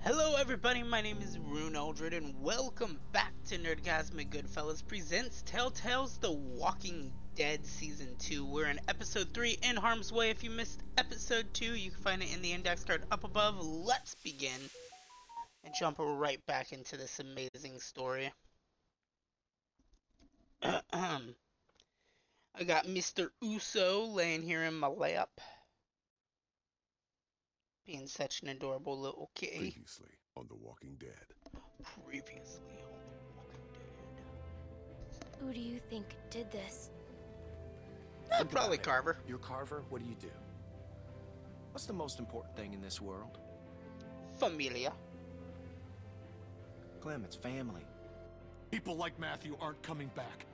Hello everybody, my name is Ryunn Eldred and welcome back to Nerdgazmic Goodfellas presents Telltale's The Walking Dead Season 2. We're in episode 3 in Harm's Way. If you missed episode 2, you can find it in the index card up above. Let's begin and jump right back into this amazing story. I got Mr. Uso laying here in my lap. Being such an adorable little kitty. Previously on The Walking Dead. Previously on The Walking Dead. Who do you think did this? Uh, probably. Carver. You're Carver, what do you do? What's the most important thing in this world? Familia. Clem, it's family. People like Matthew aren't coming back.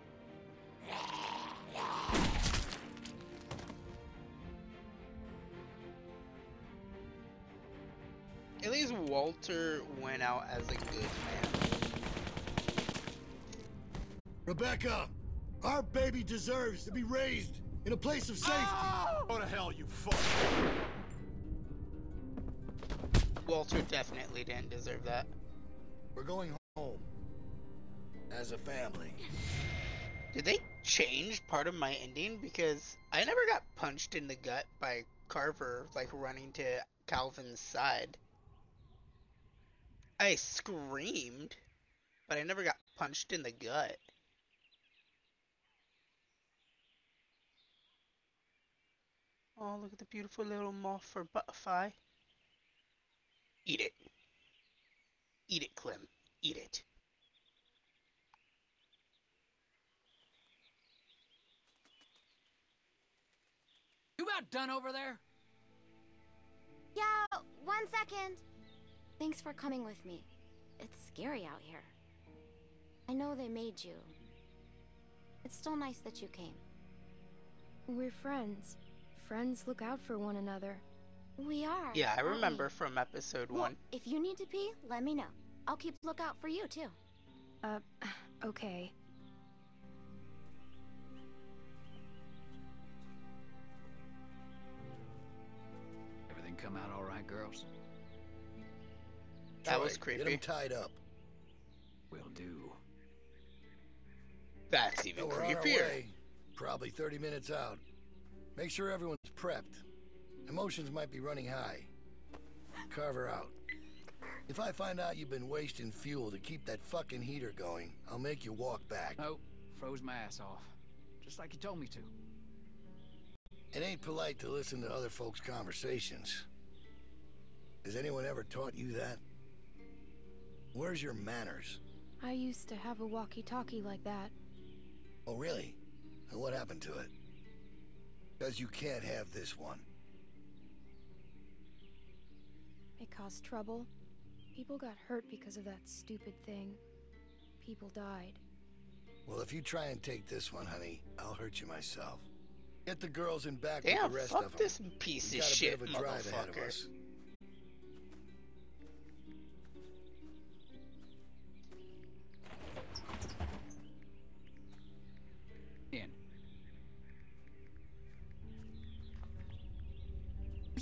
At least Walter went out as a good man. Rebecca, our baby deserves to be raised in a place of safety. Ah! Go to hell, you fuck. Walter definitely didn't deserve that. We're going home as a family. Did they change part of my ending? Because I never got punched in the gut by Carver, like running to Calvin's side. I screamed, but I never got punched in the gut. Oh, look at the beautiful little moth or butterfly. Eat it. Eat it, Clem. Eat it. About done over there? Yeah, one second. Thanks for coming with me. It's scary out here. I know they made you. It's still nice that you came. We're friends. Friends look out for one another. We are. Yeah, I aren't we? remember from episode Well, one. if you need to pee, let me know. I'll keep lookout for you too. Uh, okay. Come out all right, girls? That was creepy. Get creepy. him tied up. Will do. That's even Now we're on our creepier. way. Probably 30 minutes out. Make sure everyone's prepped. Emotions might be running high. Carver out. If I find out you've been wasting fuel to keep that fucking heater going, I'll make you walk back. Oh, froze my ass off. Just like you told me to. It ain't polite to listen to other folks' conversations. Has anyone ever taught you that? Where's your manners? I used to have a walkie-talkie like that. Oh, really? What happened to it? Because you can't have this one. It caused trouble. People got hurt because of that stupid thing. People died. Well, if you try and take this one, honey, I'll hurt you myself. Get the girls in back Damn, with the rest fuck of them. this piece We of got a shit bit of a drive ahead of motherfucker.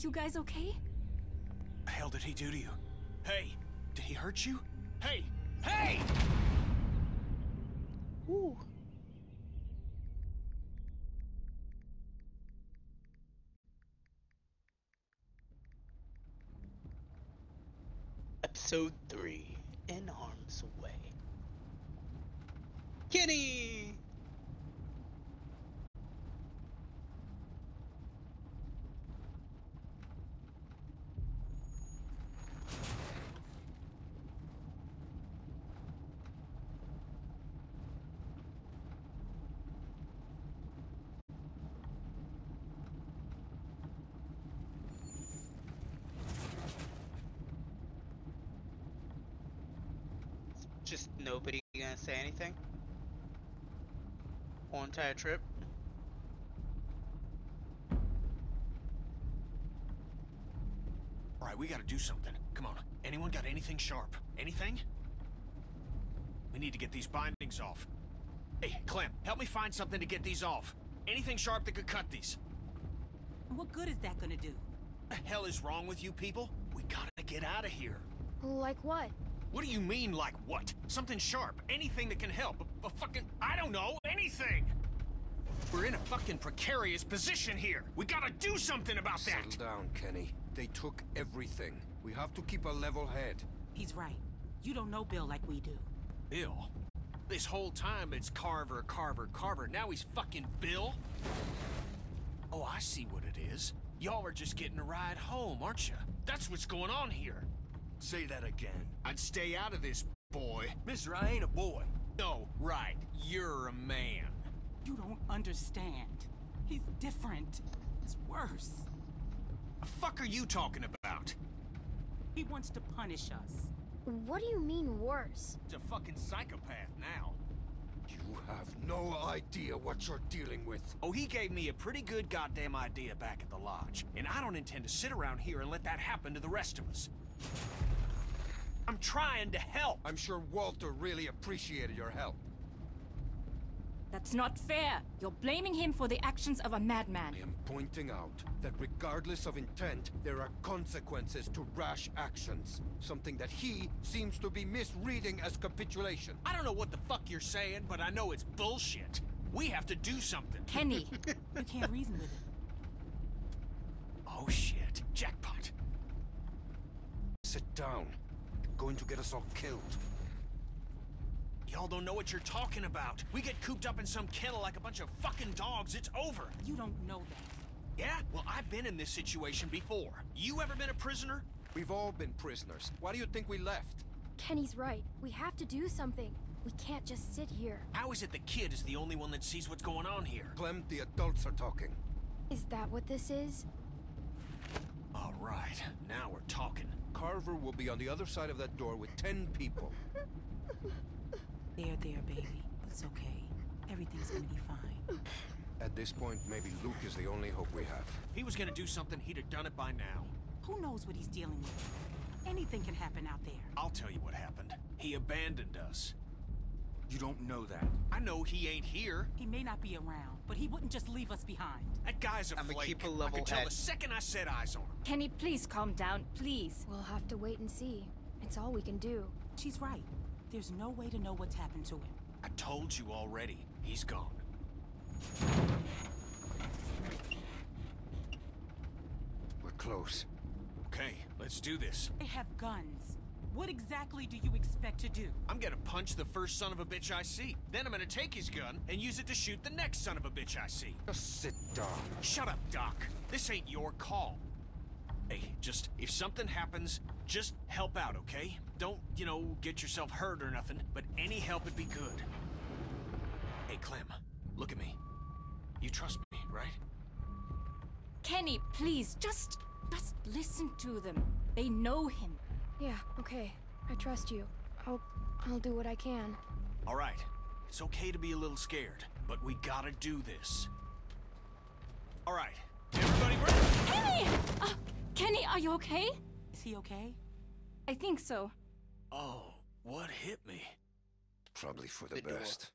You guys okay? The hell did he do to you? Hey, did he hurt you? Hey, hey! Ooh. Episode 3 In Harm's Way. Kitty! Just nobody gonna say anything? Whole entire trip? All right, we gotta do something. Come on. Anyone got anything sharp? Anything? We need to get these bindings off. Hey, Clem, help me find something to get these off. Anything sharp that could cut these. what good is that gonna do? The hell is wrong with you people? We gotta get out of here. Like what? What do you mean, like what? Something sharp, anything that can help. A, a fucking, I don't know, anything! We're in a fucking precarious position here. We gotta do something about that! Settle down, Kenny. They took everything. We have to keep a level head. He's right. You don't know Bill like we do. Bill? This whole time it's Carver, Carver, Carver. Now he's fucking Bill? Oh, I see what it is. Y'all are just getting a ride home, aren't you? That's what's going on here. Say that again. I'd stay out of this, boy. Mister, I ain't a boy. No, right. You're a man. You don't understand. He's different. It's worse. The fuck are you talking about? He wants to punish us. What do you mean worse? He's a fucking psychopath now. You have no idea what you're dealing with. Oh, he gave me a pretty good goddamn idea back at the lodge. And I don't intend to sit around here and let that happen to the rest of us. I'm trying to help. I'm sure Walter really appreciated your help. That's not fair. You're blaming him for the actions of a madman. I am pointing out that regardless of intent, there are consequences to rash actions. Something that he seems to be misreading as capitulation. I don't know what the fuck you're saying, but I know it's bullshit. We have to do something. Kenny. you can't reason with him. Oh shit. Down. You're going to get us all killed. Y'all don't know what you're talking about. We get cooped up in some kennel like a bunch of fucking dogs, it's over. You don't know that. Yeah? Well, I've been in this situation before. You ever been a prisoner? We've all been prisoners. Why do you think we left? Kenny's right. We have to do something. We can't just sit here. How is it the kid is the only one that sees what's going on here? Clem, the adults are talking. Is that what this is? All right, now we're talking. Carver will be on the other side of that door with ten people. There, there, baby. It's okay. Everything's gonna be fine. At this point, maybe Luke is the only hope we have. If he was gonna do something, he'd have done it by now. Who knows what he's dealing with? Anything can happen out there. I'll tell you what happened. He abandoned us. You don't know that. I know he ain't here. He may not be around, but he wouldn't just leave us behind. That guy's a I'ma flake. keep a I level could tell head. the second I set eyes on him. Kenny, please calm down, please. We'll have to wait and see. It's all we can do. She's right. There's no way to know what's happened to him. I told you already. He's gone. We're close. Okay, let's do this. They have guns. What exactly do you expect to do? I'm gonna punch the first son of a bitch I see. Then I'm gonna take his gun and use it to shoot the next son of a bitch I see. Just sit down. Shut up, Doc. This ain't your call. Hey, just, if something happens, just help out, okay? Don't, you know, get yourself hurt or nothing, but any help would be good. Hey, Clem, look at me. You trust me, right? Kenny, please, just just listen to them. They know him. Yeah, okay. I trust you. I'll I'll do what I can. All right. It's okay to be a little scared, but we gotta do this. All right. Everybody ready? Kenny! Uh, Kenny, are you okay? Is he okay? I think so. Oh, what hit me? Probably for the, The door. best.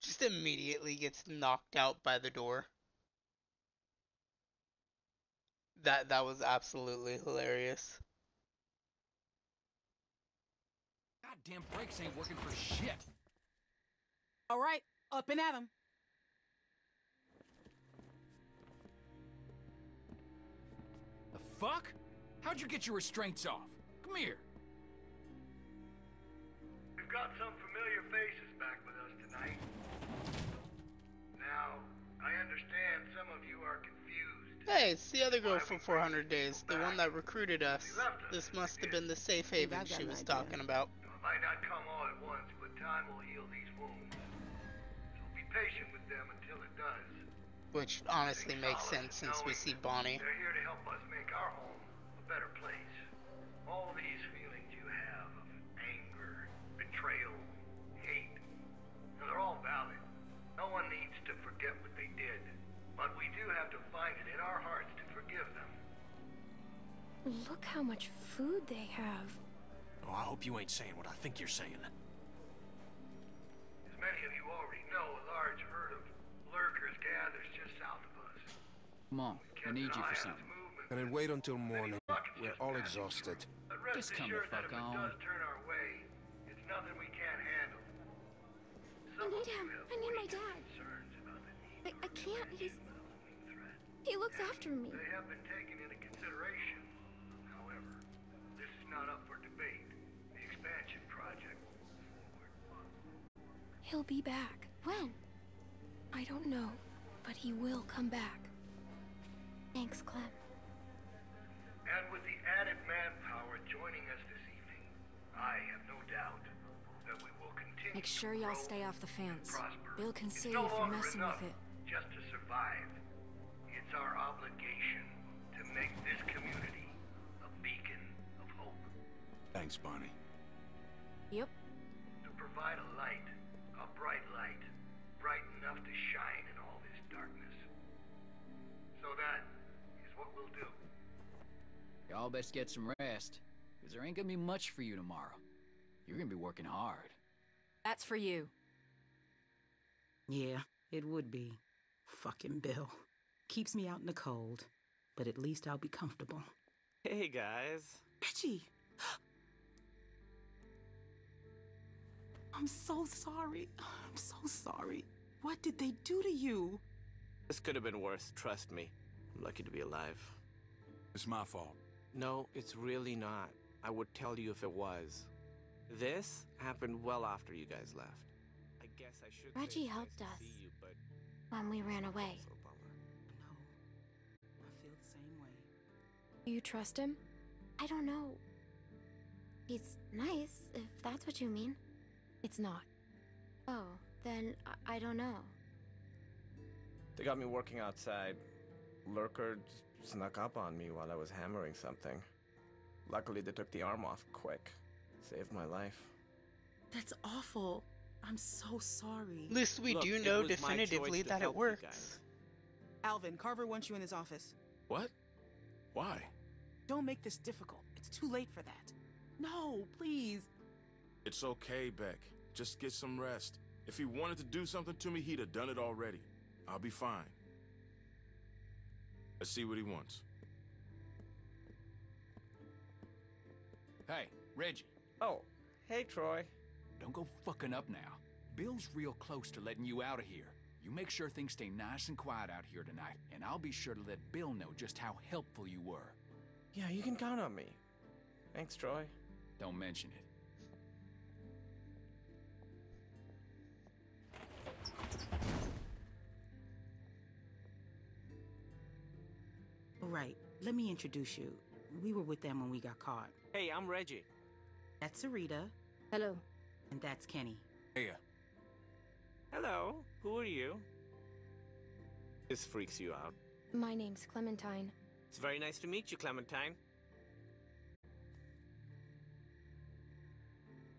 Just immediately gets knocked out by the door. That that was absolutely hilarious. Goddamn brakes ain't working for shit. All right, up and at him. The fuck? How'd you get your restraints off? Come here. We've got some familiar Hey, it's the other girl from 400 Days, the one that recruited us. This must have been the safe haven she was idea. talking about. It might not come all at once, but time will heal these wounds. So be patient with them until it does. Which honestly makes sense since we see Bonnie. They're here to help us make our home a better place. All these feelings you have of anger, betrayal, hate, they're all valid. No one needs Look how much food they have. Oh, I hope you ain't saying what I think you're saying. As many of you already know, a large herd of Come on, I need you for something. And then wait until morning. We're all exhausted. Just come the fuck on. turn our way, it's nothing we can't handle. I need him. I need my dad. I, I can't. He's. He looks after me. They have been taken into not up for debate. The expansion project He'll be back. When? I don't know, but he will come back. Thanks, Clem. And with the added manpower joining us this evening, I have no doubt that we will continue Make sure y'all stay off the fence. Bill can It's see no you for messing with it. Just to survive. It's our obligation to make this community Thanks, Barney. Yep. To provide a light, a bright light, bright enough to shine in all this darkness. So that is what we'll do. Y'all best get some rest, because there ain't gonna be much for you tomorrow. You're gonna be working hard. That's for you. Yeah, it would be. Fucking Bill. Keeps me out in the cold, but at least I'll be comfortable. Hey guys. Reggie! I'm so sorry. I'm so sorry. What did they do to you? This could have been worse, trust me. I'm lucky to be alive. It's my fault. No, it's really not. I would tell you if it was. This happened well after you guys left. I guess I should Reggie it's nice helped to us. see you, but When we ran away. also. No. I feel the same way. Do you trust him? I don't know. He's nice, if that's what you mean. It's not. Oh, then I, I don't know. They got me working outside. Lurker snuck up on me while I was hammering something. Luckily, they took the arm off quick. Saved my life. That's awful. I'm so sorry. At least we Look, do know was my choice definitively that it works. Alvin, Carver wants you in his office. What? Why? Don't make this difficult. It's too late for that. No, please. It's okay, Beck. Just get some rest. If he wanted to do something to me, he'd have done it already. I'll be fine. Let's see what he wants. Hey, Reggie. Oh, hey, Troy. Don't go fucking up now. Bill's real close to letting you out of here. You make sure things stay nice and quiet out here tonight, and I'll be sure to let Bill know just how helpful you were. Yeah, you can count on me. Thanks, Troy. Don't mention it. Right. Let me introduce you. We were with them when we got caught. Hey, I'm Reggie. That's Sarita, Hello. and that's Kenny. Hey, uh. Hello. Who are you? This freaks you out. My name's Clementine. It's very nice to meet you, Clementine.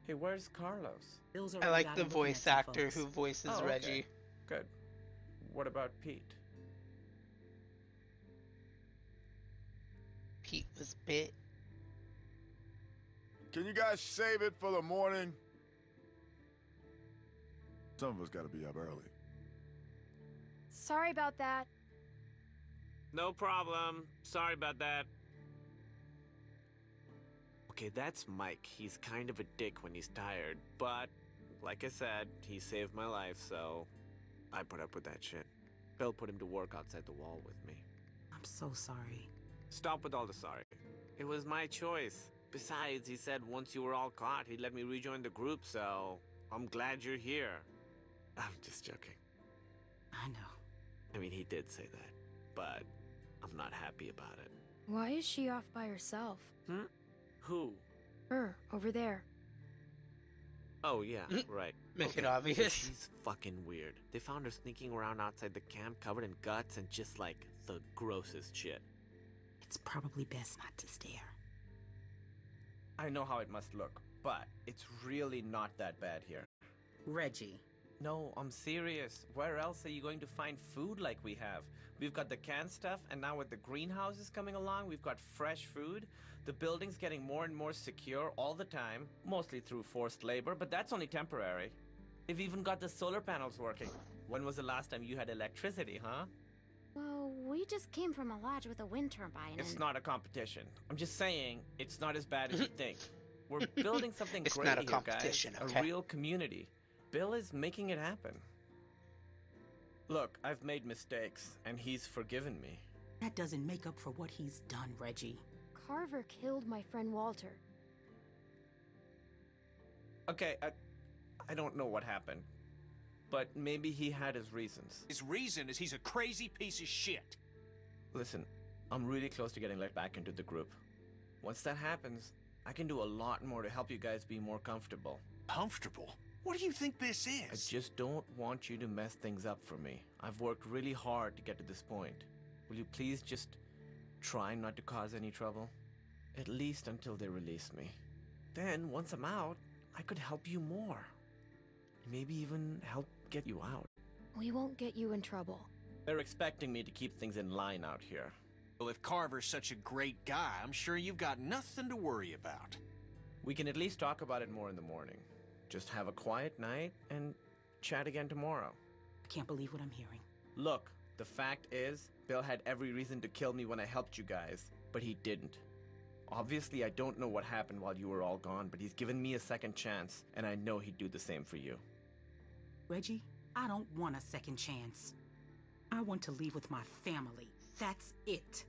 Hey, where's Carlos? I like the him looking at voice actor folks. who voices Oh, okay. Reggie. Good. What about Pete? Pete was bit. Can you guys save it for the morning? Some of us gotta be up early. Sorry about that. No problem. Sorry about that. Okay, that's Mike. He's kind of a dick when he's tired, but like I said, he saved my life, so I put up with that shit. Bill put him to work outside the wall with me. I'm so sorry. Stop with all the sorry. It was my choice. Besides, he said once you were all caught, he'd let me rejoin the group, so I'm glad you're here. I'm just joking. I know. I mean, he did say that, but I'm not happy about it. Why is she off by herself? Hmm? Who? Her, over there. Oh, yeah, Mm. right. Make it obvious. she's fucking weird. They found her sneaking around outside the camp covered in guts and just like the grossest shit. It's probably best not to stare. I know how it must look, but it's really not that bad here. Reggie. No, I'm serious. Where else are you going to find food like we have? We've got the canned stuff, and now with the greenhouses coming along, we've got fresh food. The building's getting more and more secure all the time, mostly through forced labor, but that's only temporary. They've even got the solar panels working. When was the last time you had electricity, huh? Well, we just came from a lodge with a wind turbine. It's and... not a competition. I'm just saying, it's not as bad as you think. We're building something It's great not a here, competition, guys. okay? A real community. Bill is making it happen. Look, I've made mistakes, and he's forgiven me. That doesn't make up for what he's done, Reggie. Carver killed my friend Walter. Okay, I, I don't know what happened, but maybe he had his reasons. His reason is he's a crazy piece of shit. Listen, I'm really close to getting let back into the group. Once that happens, I can do a lot more to help you guys be more comfortable. Comfortable? What do you think this is? I just don't want you to mess things up for me. I've worked really hard to get to this point. Will you please just try not to cause any trouble? At least until they release me. Then, once I'm out, I could help you more. Maybe even help get you out. We won't get you in trouble. They're expecting me to keep things in line out here. Well, if Carver's such a great guy, I'm sure you've got nothing to worry about. We can at least talk about it more in the morning. Just have a quiet night and chat again tomorrow. I can't believe what I'm hearing. Look, the fact is, Bill had every reason to kill me when I helped you guys, but he didn't. Obviously, I don't know what happened while you were all gone, but he's given me a second chance, and I know he'd do the same for you. Reggie, I don't want a second chance. I want to leave with my family. That's it.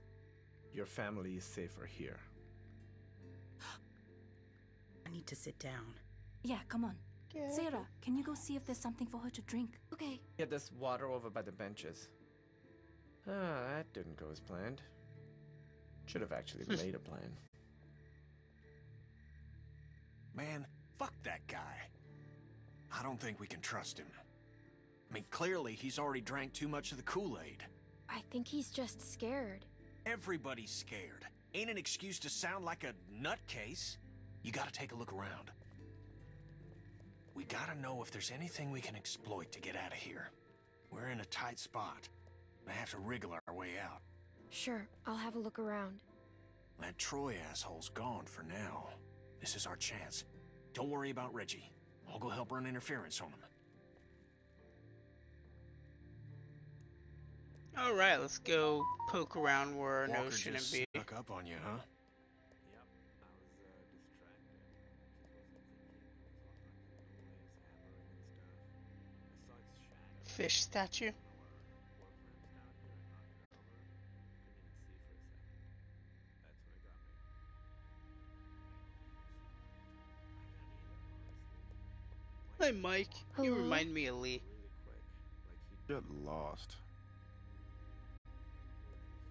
Your family is safer here. I need to sit down. Yeah, come on. Sarah, can you go see if there's something for her to drink? Okay. Yeah, there's water over by the benches. Ah, that didn't go as planned. Should have actually made a plan. Man, fuck that guy. I don't think we can trust him. I mean, clearly he's already drank too much of the Kool-Aid. I think he's just scared. Everybody's scared. Ain't an excuse to sound like a nutcase. You gotta take a look around. We gotta know if there's anything we can exploit to get out of here. We're in a tight spot. I have to wriggle our way out. Sure, I'll have a look around. That Troy asshole's gone for now. This is our chance. Don't worry about Reggie. I'll go help run interference on him. Alright, let's go poke around where our Walker nose shouldn't just be. snuck up on you, huh? Fish statue? Hi, Mike. You remind me of Lee. Get lost.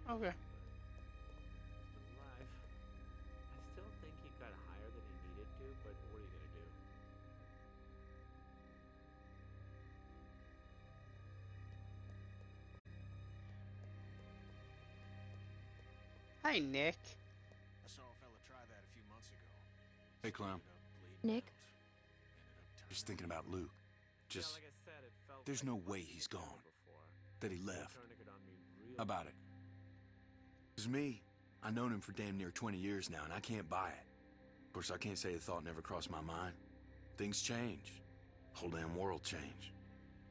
Okay. Still alive. I still think he got higher than he needed to, but what are you gonna do? Hi, Nick. I saw a fella try that a few months ago. Hey, Clown. Nick? Just thinking about Luke. Just, like I said, there's like no it way was he's before. gone. That he left. Turning it on me real How about it? Cause me, I've known him for damn near 20 years now, and I can't buy it. Of course, I can't say the thought never crossed my mind. Things change. Whole damn world change.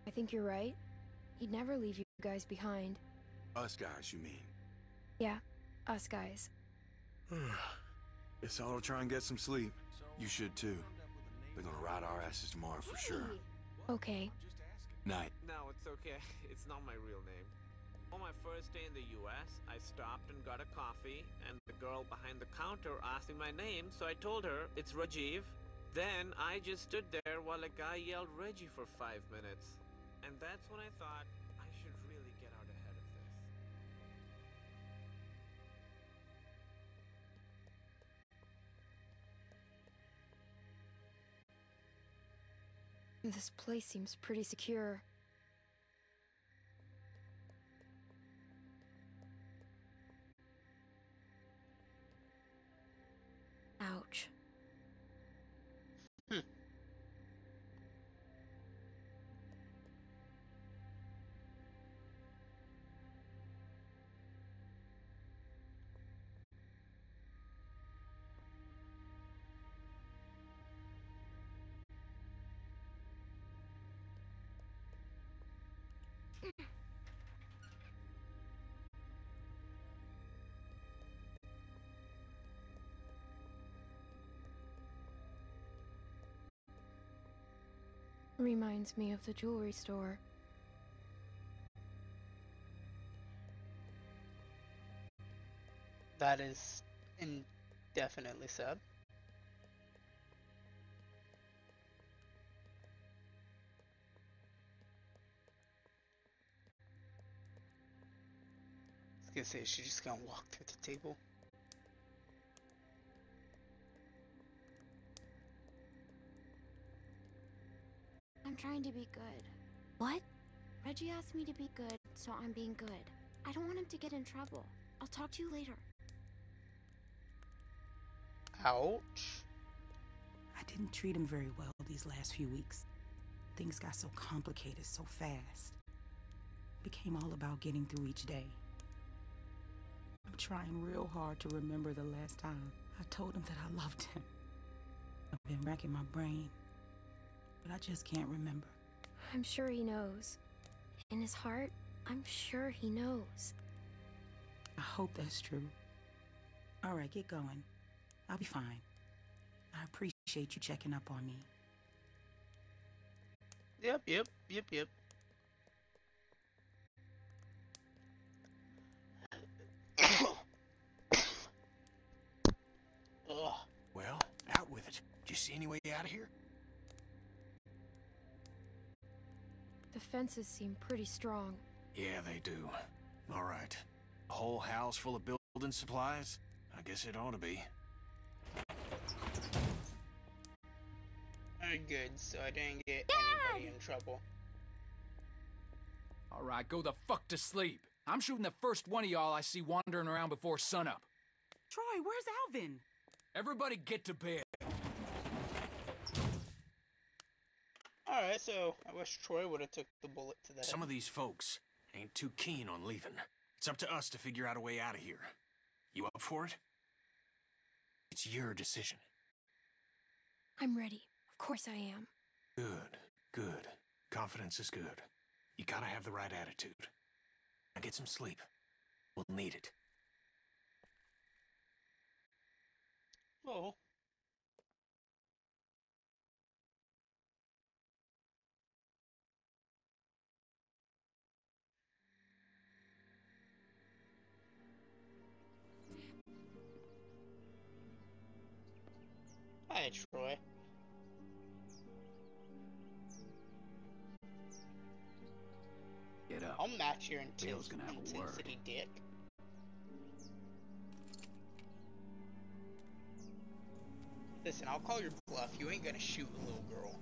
I think you're right. He'd never leave you guys behind. Us guys, you mean? Yeah, us guys. Guess I'll try and get some sleep. You should too. They're gonna ride our asses tomorrow for sure. Okay. Night. No, it's okay. It's not my real name. On my first day in the US, I stopped and got a coffee, and the girl behind the counter asked me my name, so I told her it's Rajiv. Then I just stood there while a guy yelled Reggie for five minutes. And that's when I thought I should really get out ahead of this. This place seems pretty secure. Reminds me of the jewelry store. That is indefinitely sad. I was gonna say, is she just gonna walk through the table? I'm trying to be good. What? Reggie asked me to be good, so I'm being good. I don't want him to get in trouble. I'll talk to you later. Ouch. I didn't treat him very well these last few weeks. Things got so complicated so fast. It became all about getting through each day. I'm trying real hard to remember the last time I told him that I loved him. I've been racking my brain, but I just can't remember. I'm sure he knows. In his heart, I'm sure he knows. I hope that's true. All right, get going. I'll be fine. I appreciate you checking up on me. Yep, yep, yep, yep. Ugh. Well, out with it. Do you see any way out of here? The fences seem pretty strong. Yeah, they do. All right. A whole house full of building supplies? I guess it ought to be. Alright, good, so I didn't get anybody in trouble. All right, go the fuck to sleep. I'm shooting the first one of y'all I see wandering around before sunup. Troy, where's Alvin? Everybody get to bed. Alright, so I wish Troy would have took the bullet to that. Some of these folks ain't too keen on leaving. It's up to us to figure out a way out of here. You up for it? It's your decision. I'm ready. Of course I am. Good, good. Confidence is good. You gotta have the right attitude. Now get some sleep. We'll need it. Oh. Hi, Troy. Get up. I'll match your Bill's gonna have intensity, dick. Listen, I'll call your bluff. You ain't gonna shoot a little girl.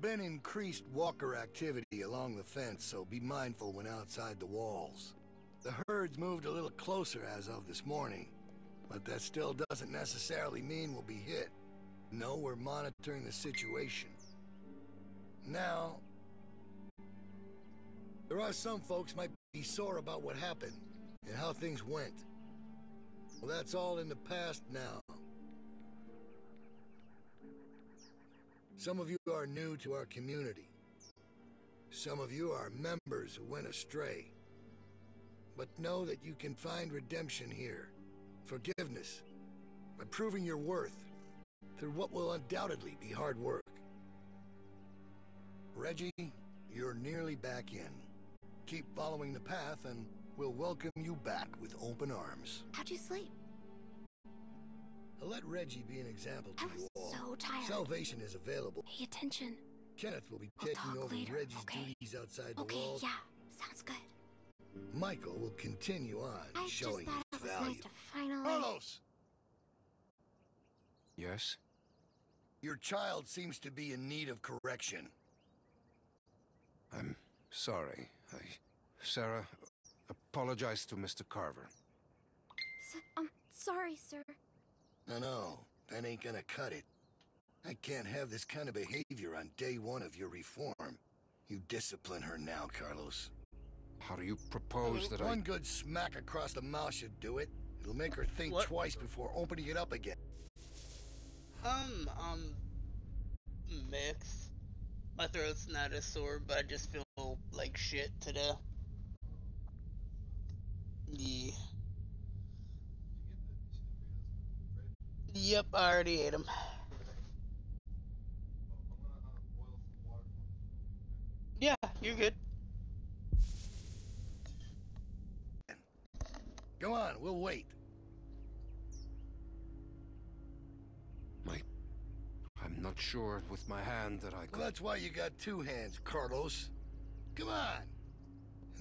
Been increased walker activity along the fence, so be mindful when outside the walls. The herd's moved a little closer as of this morning, but that still doesn't necessarily mean we'll be hit. No, we're monitoring the situation. Now, there are some folks might be sore about what happened and how things went. Well, that's all in the past now. Some of you are new to our community. Some of you are members who went astray. But know that you can find redemption here, forgiveness, by proving your worth through what will undoubtedly be hard work. Reggie, you're nearly back in. Keep following the path and we'll welcome you back with open arms. How'd you sleep? Let Reggie be an example to I you all. so tired. Salvation is available. Pay attention. Kenneth will be We'll taking over later, Reggie's okay? duties outside the Okay, walls. yeah. Sounds good. Michael will continue on I just showing thought his it was value. nice to finally... Carlos! Yes? Your child seems to be in need of correction. I'm sorry. I... Sarah, apologize to Mr. Carver. S I'm um, sorry, sir. No, no, that ain't gonna cut it. I can't have this kind of behavior on day one of your reform. You discipline her now, Carlos. How do you propose that One I... One good smack across the mouth should do it. It'll make her think What? twice before opening it up again. Um, um, mix. My throat's not as sore, but I just feel like shit today. Yeah. Yep, I already ate them. Yeah, you're good. Come on, we'll wait. My... I'm not sure with my hand that I could... Well, that's why you got two hands, Carlos. Come on.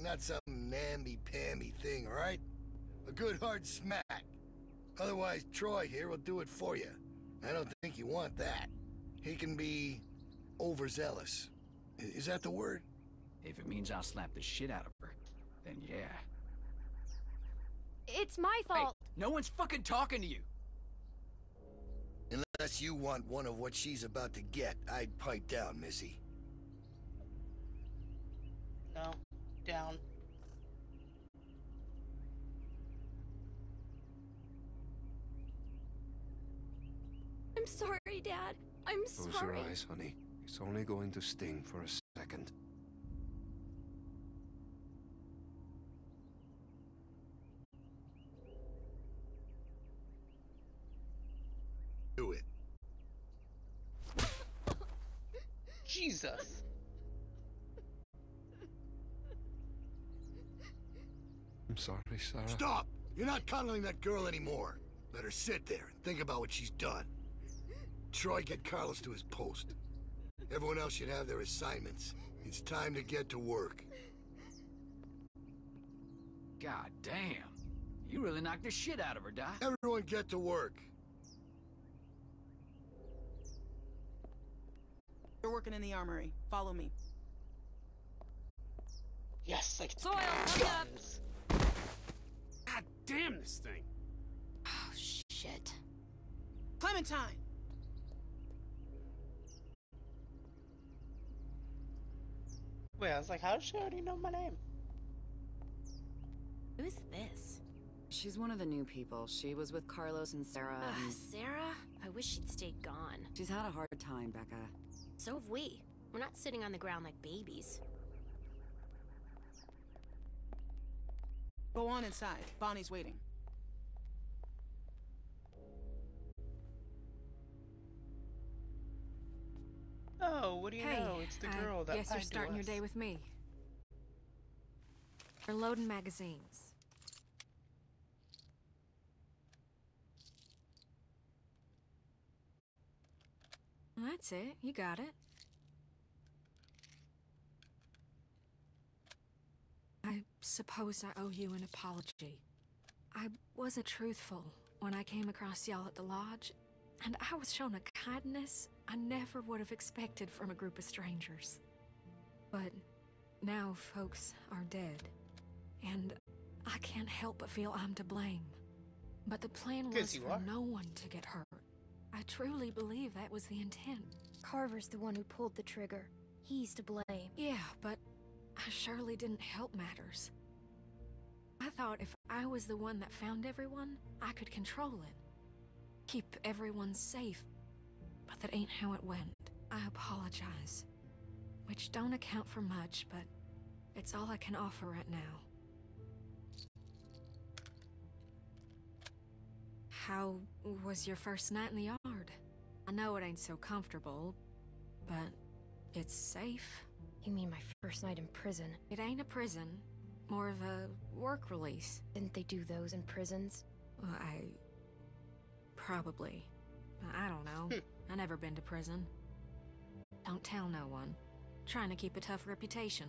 Not some namby-pamby thing, all right? A good hard smack. Otherwise, Troy here will do it for you. I don't think you want that. He can be overzealous. Is that the word? If it means I'll slap the shit out of her, then yeah. It's my fault. No one's fucking talking to you. Unless you want one of what she's about to get, I'd pipe down, Missy. No, down. I'm sorry, Dad. I'm sorry. Close your eyes, honey. It's only going to sting for a second. Do it. Jesus. I'm sorry, Sarah. Stop! You're not coddling that girl anymore. Let her sit there and think about what she's done. Troy, get Carlos to his post. Everyone else should have their assignments. It's time to get to work. God damn. You really knocked the shit out of her, Doc. Everyone get to work. You're working in the armory. Follow me. Yes, I can Soil, hurry up. God damn this thing. Oh, shit. Clementine! Wait, I was like, how does she already know my name? Who's this? She's one of the new people. She was with Carlos and Sarah. Ugh, and- Sarah? I wish she'd stayed gone. She's had a hard time, Becca. So have we. We're not sitting on the ground like babies. Go on inside. Bonnie's waiting. Oh, what do you hey, know? It's the I girl that guess you're starting your day with me. We're loading magazines. That's it. You got it. I suppose I owe you an apology. I wasn't truthful when I came across y'all at the lodge, and I was shown a kindness I never would have expected from a group of strangers. But now folks are dead, and I can't help but feel I'm to blame. But the plan 'Cause was you for are. no one to get hurt. I truly believe that was the intent. Carver's the one who pulled the trigger. He's to blame. Yeah, but I surely didn't help matters. I thought if I was the one that found everyone, I could control it. Keep everyone safe. But that ain't how it went. I apologize. Which don't account for much, but it's all I can offer right now. How was your first night in the yard? I know it ain't so comfortable, but it's safe. You mean my first night in prison? It ain't a prison, more of a work release. Didn't they do those in prisons? Well, I. Probably. I don't know. Hmm. I never been to prison. Don't tell no one. Trying to keep a tough reputation.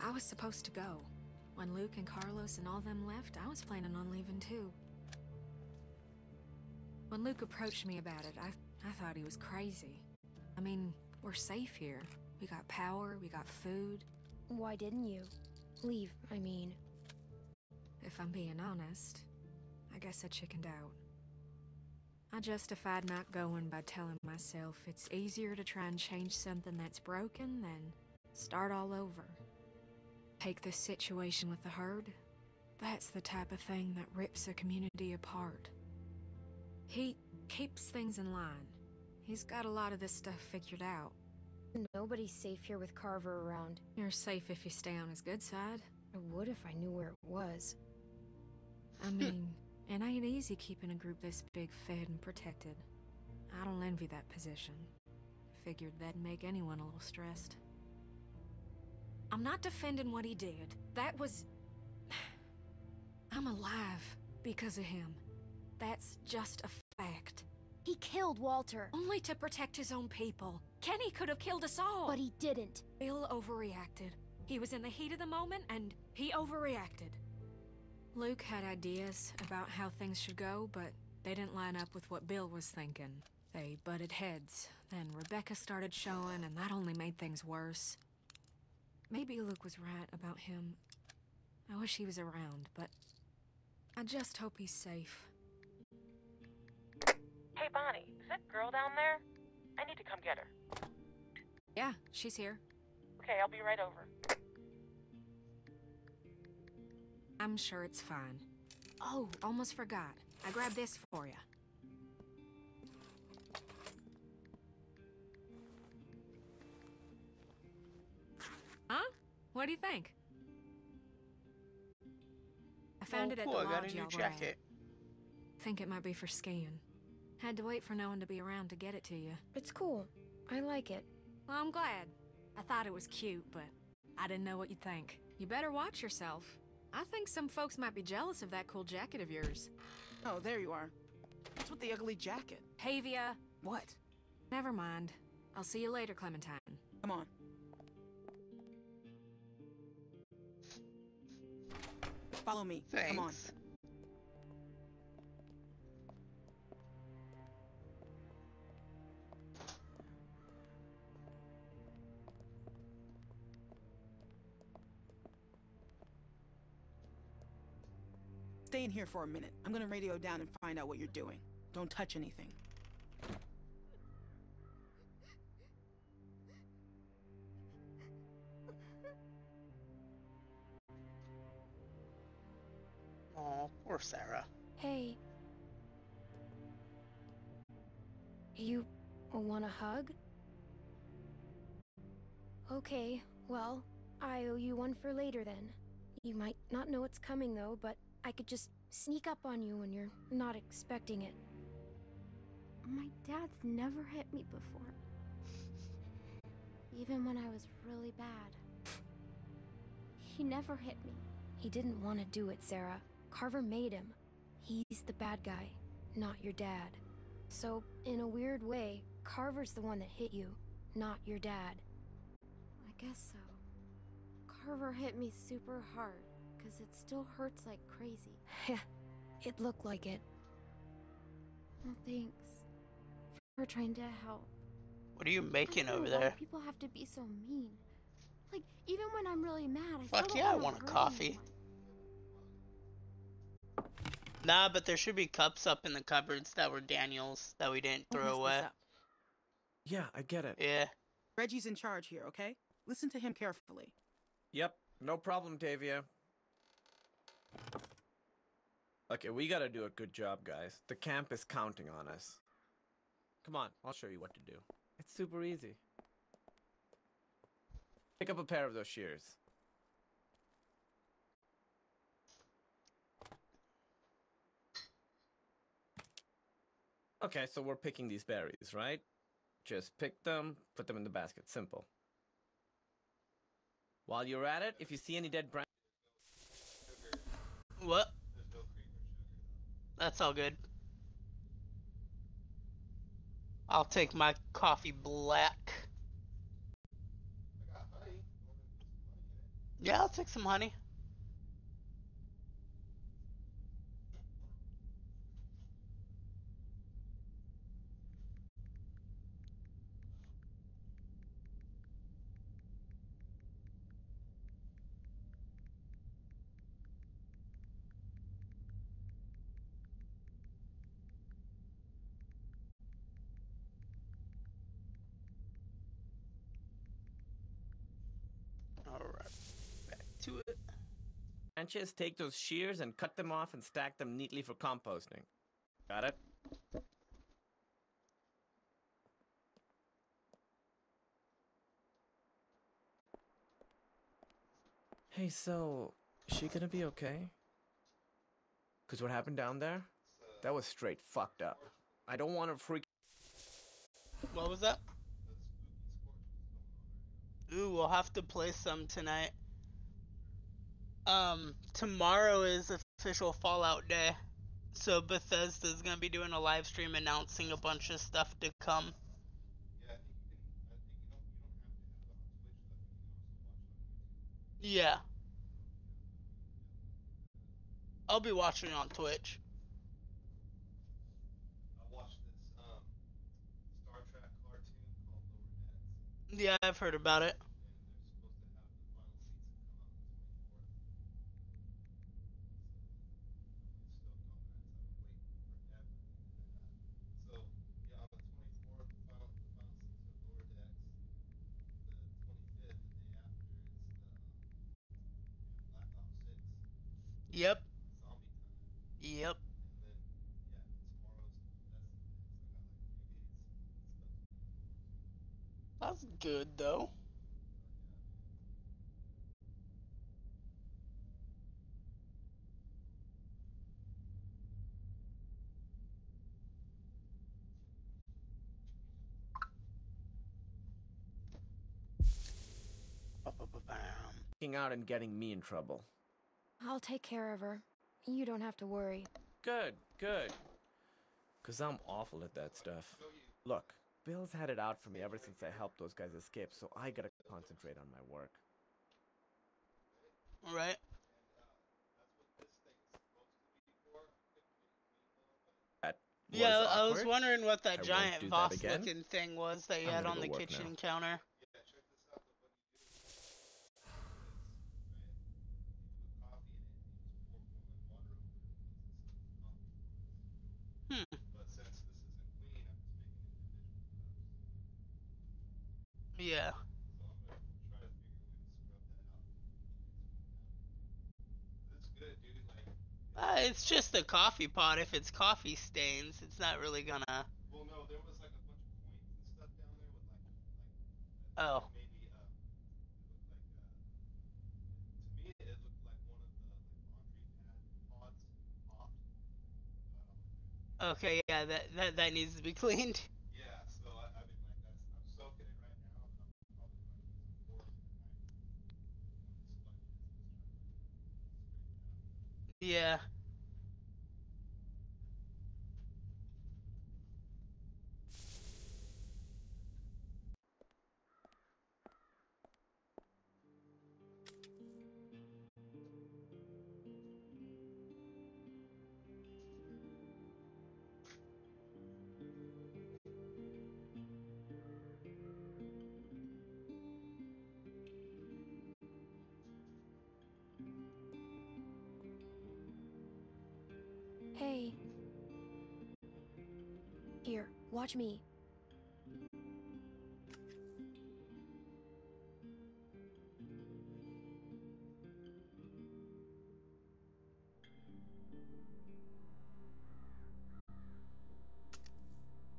I was supposed to go. When Luke and Carlos and all them left, I was planning on leaving too. When Luke approached me about it, I, I thought he was crazy. I mean, we're safe here. We got power, we got food. Why didn't you? Leave, I mean. If I'm being honest, I guess I chickened out. I justified not going by telling myself it's easier to try and change something that's broken than start all over. Take this situation with the herd. That's the type of thing that rips a community apart. He keeps things in line. He's got a lot of this stuff figured out. Nobody's safe here with Carver around. You're safe if you stay on his good side. I would if I knew where it was. I mean, it ain't easy keeping a group this big fed and protected. I don't envy that position. Figured that'd make anyone a little stressed. I'm not defending what he did. That was. I'm alive because of him. That's just a fact. He killed Walter. Only to protect his own people. Kenny could have killed us all. But he didn't. Bill overreacted. He was in the heat of the moment and he overreacted. Luke had ideas about how things should go, but they didn't line up with what Bill was thinking. They butted heads. Then Rebecca started showing, and that only made things worse. Maybe Luke was right about him. I wish he was around, but I just hope he's safe. Hey, Bonnie, is that girl down there? I need to come get her. Yeah, she's here. Okay, I'll be right over. I'm sure it's fine. Oh, almost forgot. I grabbed this for you. Huh? What do you think? I found Oh, it at cool, the I got a lodge new y'all were at. jacket. Think it might be for skiing. Had to wait for no one to be around to get it to you. It's cool. I like it. Well, I'm glad. I thought it was cute, but I didn't know what you'd think. You better watch yourself. I think some folks might be jealous of that cool jacket of yours. Oh, there you are. What's with the ugly jacket? Tavia! What? Never mind. I'll see you later, Clementine. Come on. Follow me. Come on. Stay in here for a minute. I'm gonna radio down and find out what you're doing. Don't touch anything. Oh, poor Sarah. Hey. You want a hug? Okay, well, I owe you one for later then. You might not know it's coming though, but I could just sneak up on you when you're not expecting it. My dad's never hit me before. Even when I was really bad. He never hit me. He didn't want to do it, Sarah. Carver made him. He's the bad guy, not your dad. So, in a weird way, Carver's the one that hit you, not your dad. I guess so. Carver hit me super hard, because it still hurts like crazy. Yeah, it looked like it. Well, thanks for trying to help. What are you I making don't know over why there? People have to be so mean. Like, even when I'm really mad, I Fuck yeah, I want a coffee. anyone. Nah, but there should be cups up in the cupboards that were Daniel's that we didn't throw mess this away. Yeah, I get it. Yeah. Reggie's in charge here, okay? Listen to him carefully. Yep, no problem, Tavia. Okay, we gotta do a good job, guys. The camp is counting on us. Come on, I'll show you what to do. It's super easy. Pick up a pair of those shears. Okay, so we're picking these berries, right? Just pick them, put them in the basket. Simple. While you're at it, if you see any dead branches, What? That's all good. I'll take my coffee black. Yeah, I'll take some honey. branches, take those shears and cut them off and stack them neatly for composting. Got it? Hey, so, she gonna be okay? Cause what happened down there? That was straight fucked up. I don't want to freak. What was that? Ooh, we'll have to play some tonight. Um, tomorrow is official Fallout Day. So Bethesda's gonna be doing a live stream announcing a bunch of stuff to come. Yeah. I'll be watching on Twitch. Yeah, I've heard about it. Yep. Yep. That's good though. Out and getting me in trouble. I'll take care of her. You don't have to worry. Good, good. Cause I'm awful at that stuff. Look, Bill's had it out for me ever since I helped those guys escape, so I gotta concentrate on my work. Right. Yeah, was I was wondering what that won't giant do that Voss again. looking thing was that you I'm had on the kitchen now. counter. Yeah. Uh, it's just a coffee pot. If it's coffee stains, it's not really gonna. Well, no, there was like a bunch of coins and stuff down there with like, like Oh. maybe uh, like uh, to me it looked like one of the like laundry pad pods popped. Okay, yeah, that that that needs to be cleaned. Yeah, so I, I mean like that's I'm soaking it right now. And I'm probably going to put some force in Yeah. Watch me.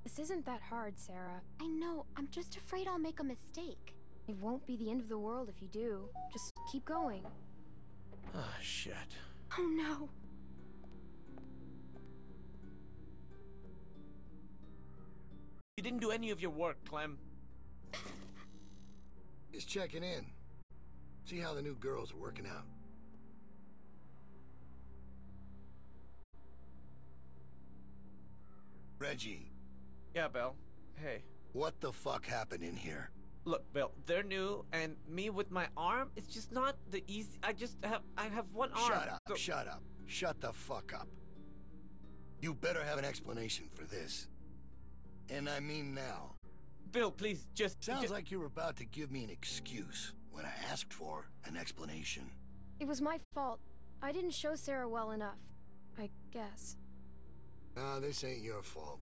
This isn't that hard, Sarah. I know, I'm just afraid I'll make a mistake. It won't be the end of the world if you do. Just keep going. Ah, shit. Oh no. Didn't do any of your work, Clem. Just checking in. See how the new girls are working out. Reggie, Yeah, Bill. Hey. what the fuck happened in here? Look, Bill, they're new, and me with my arm, it's just not the easy. I just have, I have one arm. Shut up, so- shut up, shut the fuck up. You better have an explanation for this. And I mean now. Bill, please, just. Sounds just- like you were about to give me an excuse when I asked for an explanation. It was my fault. I didn't show Sarah well enough. I guess. Nah, this ain't your fault.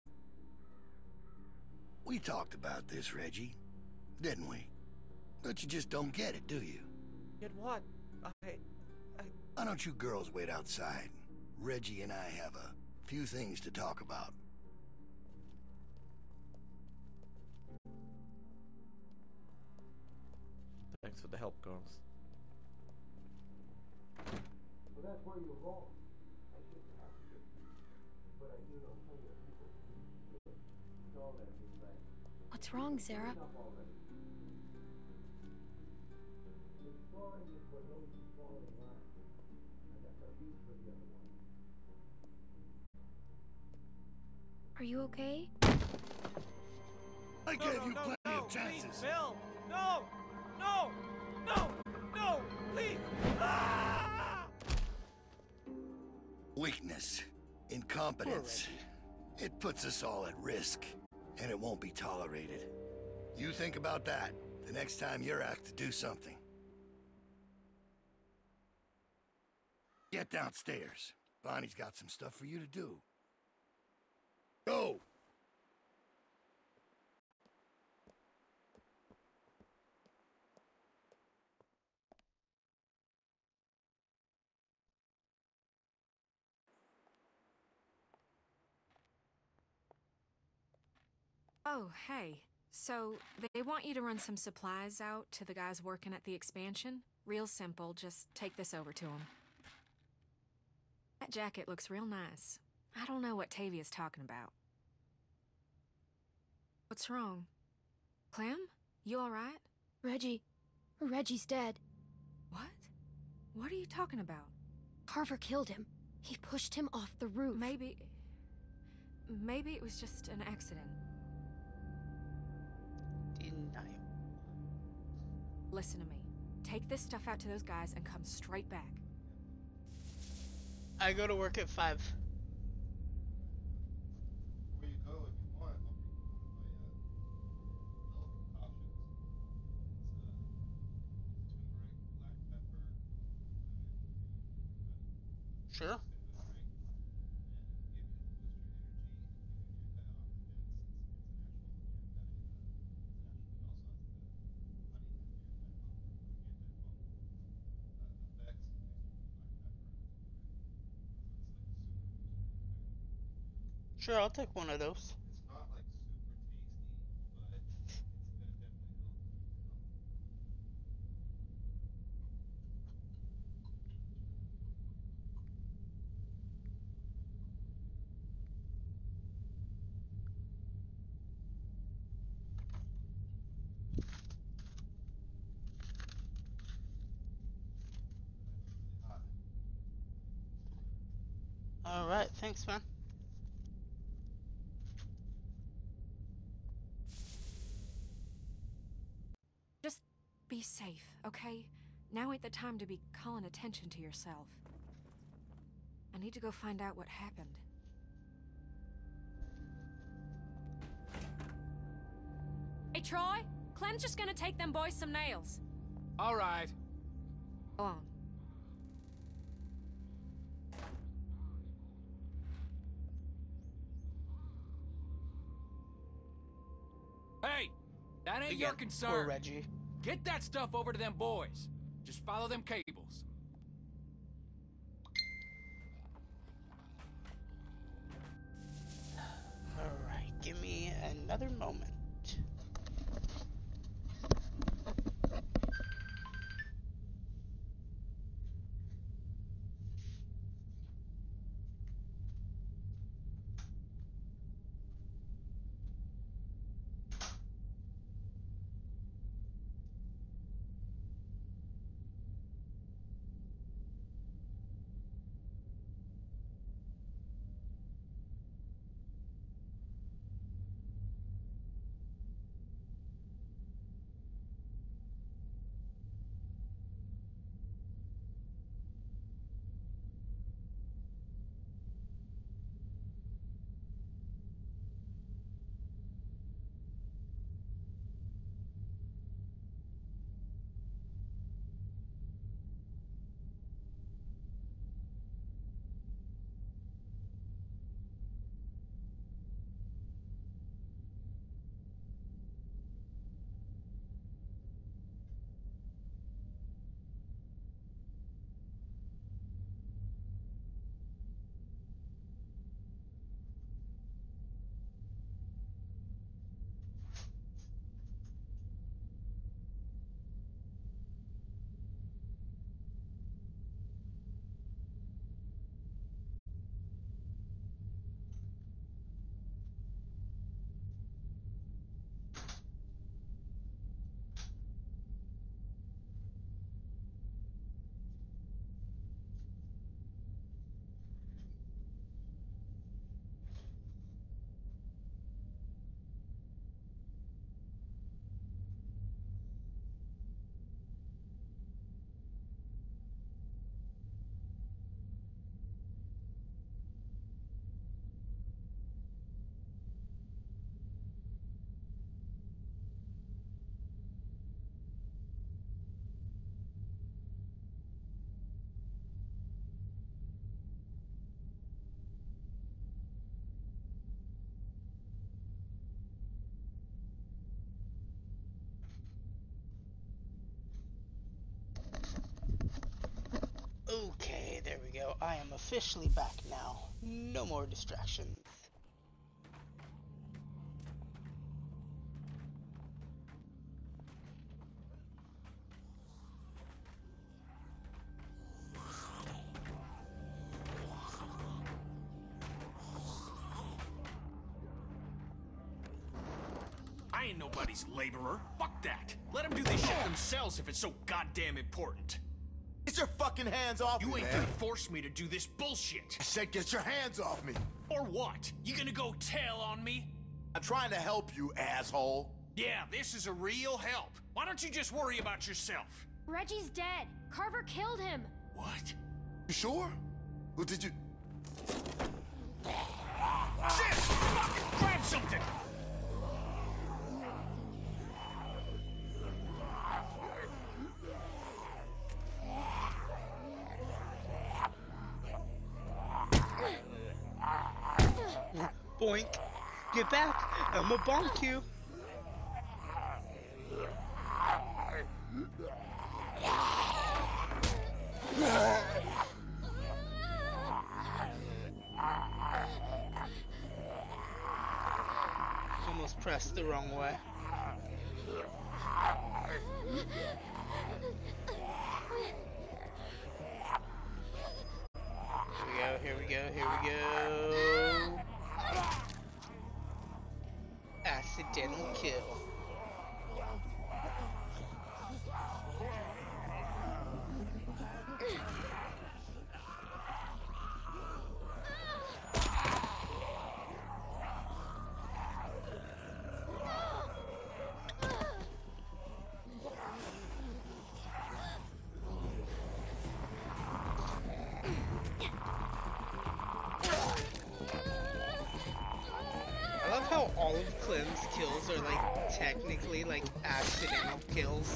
We talked about this, Reggie, didn't we? But you just don't get it, do you? Get what? I... I. Why don't you girls wait outside? Reggie and I have a few things to talk about. Thanks for the help, girls. Well, that's where you're wrong. I shouldn't have to. But I do know plenty of people who do it. It's all that is. What's wrong, Sarah? Exploring is for those who fall in line. I got no use for the other one. Are you okay? I No, gave no, you no, plenty no, of chances. Please, Bill! No! No! No! No! Please! Ah! Weakness, incompetence. It puts us all at risk, and it won't be tolerated. You think about that the next time you're asked to do something. Get downstairs. Bonnie's got some stuff for you to do. Go! Oh, hey. So, they want you to run some supplies out to the guys working at the expansion? Real simple, just take this over to them. That jacket looks real nice. I don't know what Tavia's talking about. What's wrong? Clem? You alright? Reggie. Reggie's dead. What? What are you talking about? Carver killed him. He pushed him off the roof. Maybe. Maybe it was just an accident. Listen to me. Take this stuff out to those guys and come straight back. I go to work at 5. Before you go, if you want, I'll bring you one of my uh, milk options. It's uh, turmeric, black pepper, Sure. Sure, I'll take one of those. It's not like super be safe, okay? Now ain't the time to be calling attention to yourself. I need to go find out what happened. Hey, Troy! Clem's just gonna take them boys some nails. All right. Go on. Hey, that ain't your Again, concern. poor Reggie. Get that stuff over to them boys. Just follow them cables. Alright, give me another moment. I am officially back now. No more distractions. I ain't nobody's laborer. Fuck that. Let them do this shit themselves if it's so goddamn important. Get your fucking hands off You me, ain't man. gonna force me to do this bullshit. I said get your hands off me. Or what? You gonna go tell on me? I'm trying to help you, asshole. Yeah, this is a real help. Why don't you just worry about yourself? Reggie's dead. Carver killed him. What? You sure? Well, did you... Shit! Fuck! Grab something! Get back. I'ma bonk you. Almost pressed the wrong way. How all of Clem's kills are like technically like accidental kills.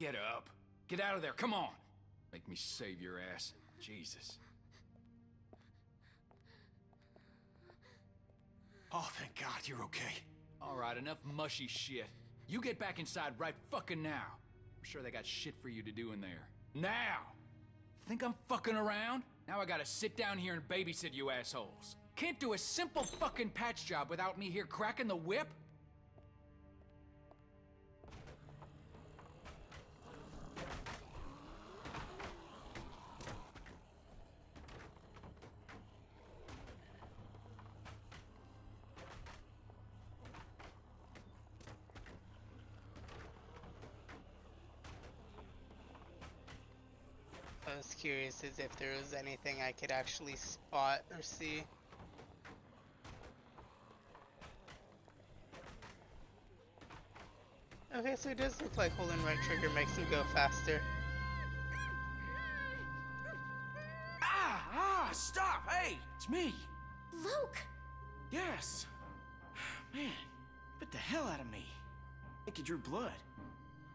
Get up. Get out of there. Come on. Make me save your ass. Jesus. Oh, thank God you're okay. All right, enough mushy shit. You get back inside right fucking now. I'm sure they got shit for you to do in there. Now! Think I'm fucking around? Now I gotta sit down here and babysit you assholes. Can't do a simple fucking patch job without me here cracking the whip? I was curious as if there was anything I could actually spot or see. Okay, so it does look like holding right trigger makes him go faster. Ah! Ah! Stop! Hey! It's me! Luke! Yes! Man, bit the hell out of me. I think you drew blood.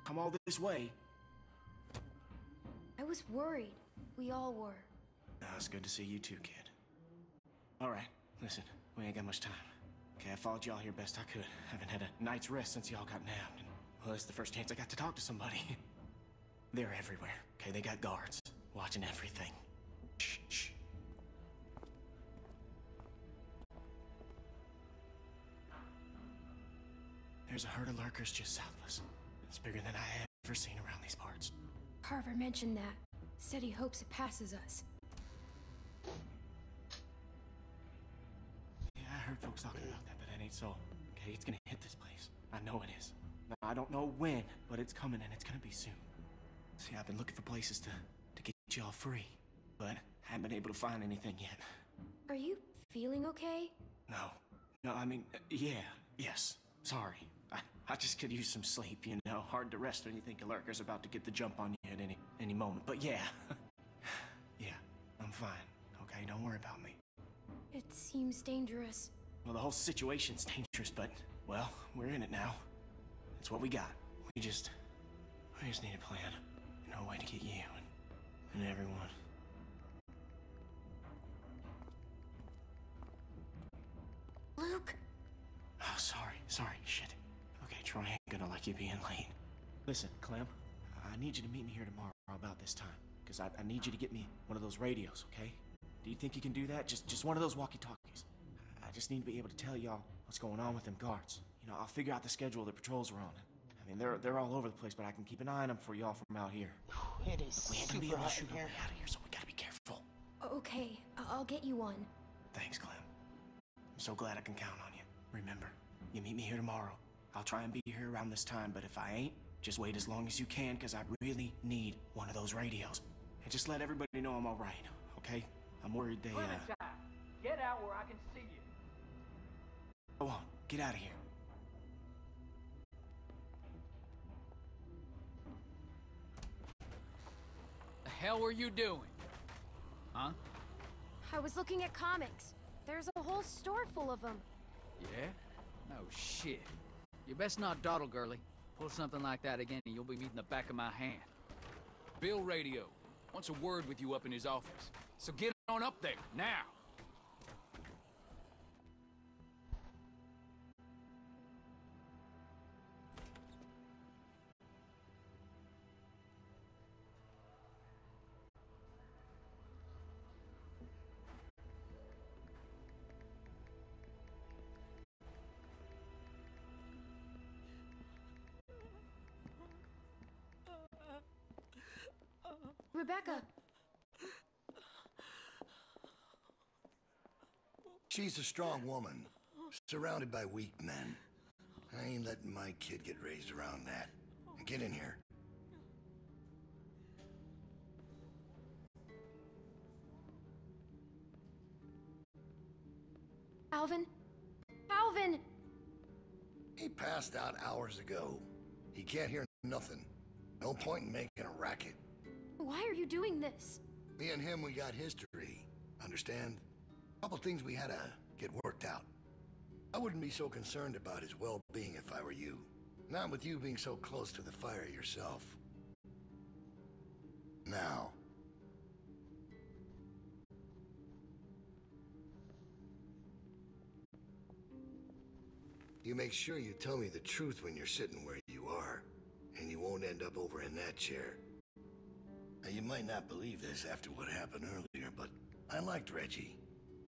Come all this way. I was worried. We all were. It's good to see you too, kid. Alright, listen, we ain't got much time. Okay, I followed y'all here best I could. Haven't had a night's rest since y'all got nabbed. And, well, it's the first chance I got to talk to somebody. They're everywhere, okay? They got guards watching everything. There's a herd of lurkers just south of us. It's bigger than I have ever seen around these parts. Carver mentioned that. Said he hopes it passes us. Yeah, I heard folks talking about that, but that ain't so. Okay, it's gonna hit this place. I know it is. Now, I don't know when, but it's coming and it's gonna be soon. See, I've been looking for places to, to get y'all free, but haven't been able to find anything yet. Are you feeling okay? No. No, I mean, uh, yeah, yes. Sorry. I, just could use some sleep, you know. Hard to rest when you think a lurker's about to get the jump on you at any any moment. But yeah. yeah, I'm fine. Okay, don't worry about me. It seems dangerous. Well, the whole situation's dangerous, but, well, we're in it now. It's what we got. We just... We just need a plan. And a way to get you and, and everyone. Luke? Oh, sorry, sorry, shit. Okay, Troy ain't gonna like you being late. Listen, Clem, I need you to meet me here tomorrow about this time. Because I, I need you to get me one of those radios, okay? Do you think you can do that? Just just one of those walkie-talkies. I just need to be able to tell y'all what's going on with them guards. You know, I'll figure out the schedule the patrols are on. I mean, they're they're all over the place, but I can keep an eye on them for y'all from out here. It is we ain't gonna be super able to hot shoot our here. way out of here, so we gotta be careful. Okay, I'll get you one. Thanks, Clem. I'm so glad I can count on you. Remember, you meet me here tomorrow. I'll try and be here around this time, but if I ain't, just wait as long as you can, because I really need one of those radios. And just let everybody know I'm alright, okay? I'm worried they, uh... Clementine, get out where I can see you. Go on, get out of here. The hell were you doing? Huh? I was looking at comics. There's a whole store full of them. Yeah? No shit. You best not dawdle, girly. Pull something like that again and you'll be meeting the back of my hand. Bill Radio wants a word with you up in his office. So get on up there, now! Rebecca! She's a strong woman, surrounded by weak men. I ain't letting my kid get raised around that. Get in here. Alvin? Alvin! He passed out hours ago. He can't hear nothing. No point in making a racket. Why are you doing this? Me and him, we got history. Understand? A Couple things we had to get worked out. I wouldn't be so concerned about his well-being if I were you. Not with you being so close to the fire yourself. Now, you make sure you tell me the truth when you're sitting where you are, and you won't end up over in that chair. Now, you might not believe this after what happened earlier, but I liked Reggie.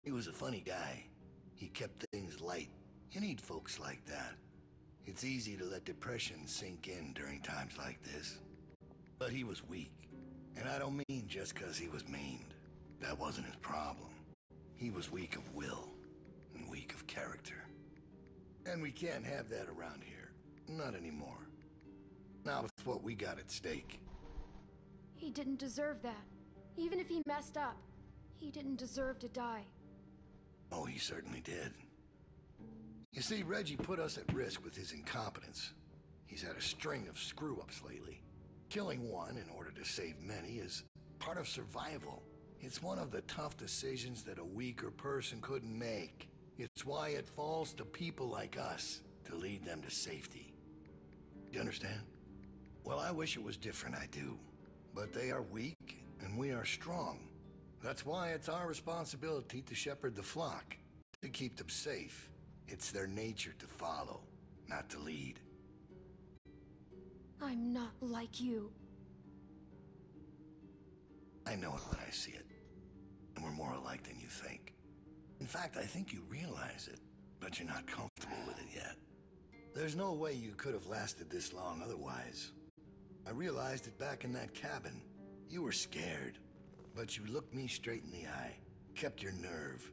He was a funny guy. He kept things light. You need folks like that. It's easy to let depression sink in during times like this. But he was weak. And I don't mean just because he was maimed. That wasn't his problem. He was weak of will and weak of character. And we can't have that around here. Not anymore. Not with what we got at stake. He didn't deserve that. Even if he messed up, he didn't deserve to die. Oh, he certainly did. You see, Reggie put us at risk with his incompetence. He's had a string of screw-ups lately. Killing one in order to save many is part of survival. It's one of the tough decisions that a weaker person couldn't make. It's why it falls to people like us to lead them to safety. You understand? Well, I wish it was different, I do. But they are weak, and we are strong. That's why it's our responsibility to shepherd the flock, to keep them safe. It's their nature to follow, not to lead. I'm not like you. I know it when I see it. And we're more alike than you think. In fact, I think you realize it, but you're not comfortable with it yet. There's no way you could have lasted this long otherwise. I realized it back in that cabin. You were scared, but you looked me straight in the eye, kept your nerve.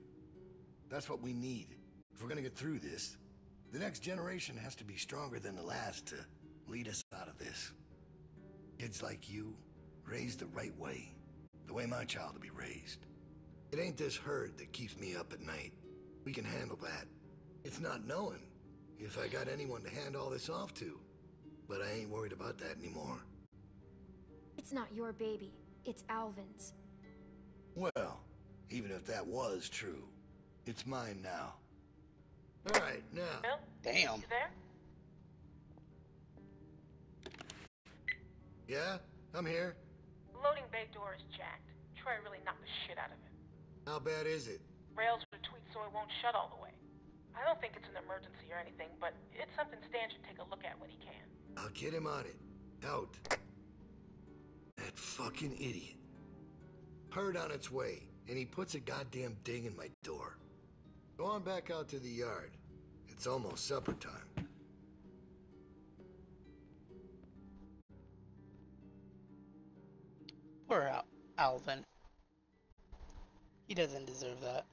That's what we need. If we're gonna get through this, the next generation has to be stronger than the last to lead us out of this. Kids like you, raised the right way, the way my child will be raised. It ain't this herd that keeps me up at night. We can handle that. It's not knowing if I got anyone to hand all this off to. But I ain't worried about that anymore. It's not your baby. It's Alvin's. Well, even if that was true, it's mine now. All right, now. Damn. You there? Yeah, I'm here. Loading bay door is jacked. Troy really knocked the shit out of it. How bad is it? Rails were tweaked so it won't shut all the way. I don't think it's an emergency or anything, but it's something Stan should take a look at when he can. I'll get him on it. Out. That fucking idiot. Heard on its way, and he puts a goddamn ding in my door. Go on back out to the yard. It's almost supper time. Poor Al- Alvin. He doesn't deserve that.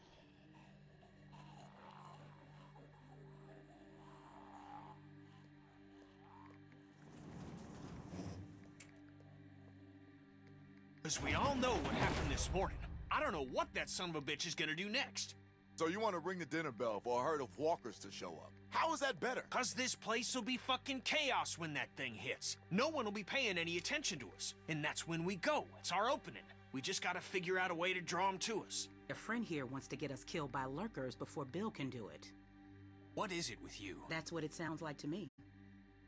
Because we all know what happened this morning. I don't know what that son of a bitch is gonna do next. So you want to ring the dinner bell for a herd of walkers to show up? How is that better? Cause this place will be fucking chaos when that thing hits. No one will be paying any attention to us. And that's when we go. It's our opening. We just gotta figure out a way to draw them to us. A friend here wants to get us killed by lurkers before Bill can do it. What is it with you? That's what it sounds like to me.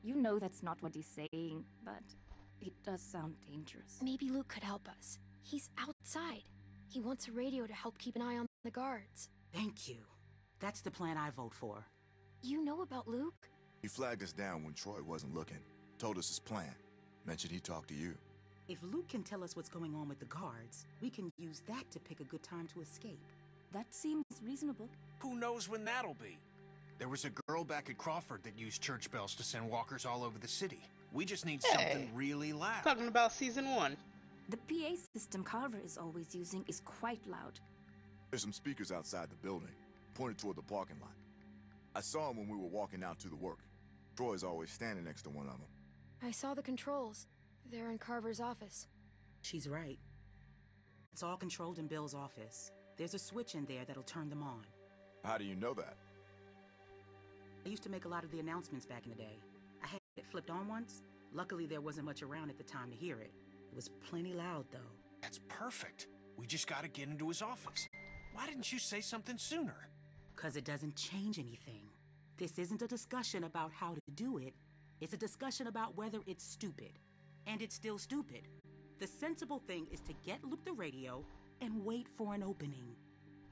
You know that's not what he's saying, but it does sound dangerous. Maybe Luke could help us. He's outside. He wants a radio to help keep an eye on the guards. Thank you. That's the plan I vote for. You know about Luke? He flagged us down when Troy wasn't looking. Told us his plan. Mentioned he talked to you. If Luke can tell us what's going on with the guards, we can use that to pick a good time to escape. That seems reasonable. Who knows when that'll be? There was a girl back at Crawford that used church bells to send walkers all over the city. We just need Hey. something really loud. Talking about season one. The PA system Carver is always using is quite loud. There's some speakers outside the building, pointed toward the parking lot. I saw them when we were walking out to the work. Troy's always standing next to one of them. I saw the controls. They're in Carver's office. She's right. It's all controlled in Bill's office. There's a switch in there that'll turn them on. How do you know that? I used to make a lot of the announcements back in the day. I had it flipped on once. Luckily, there wasn't much around at the time to hear it. It was plenty loud, though. That's perfect. We just gotta get into his office. Why didn't you say something sooner? Because it doesn't change anything. This isn't a discussion about how to do it, it's a discussion about whether it's stupid. And it's still stupid. The sensible thing is to get Luke the radio and wait for an opening.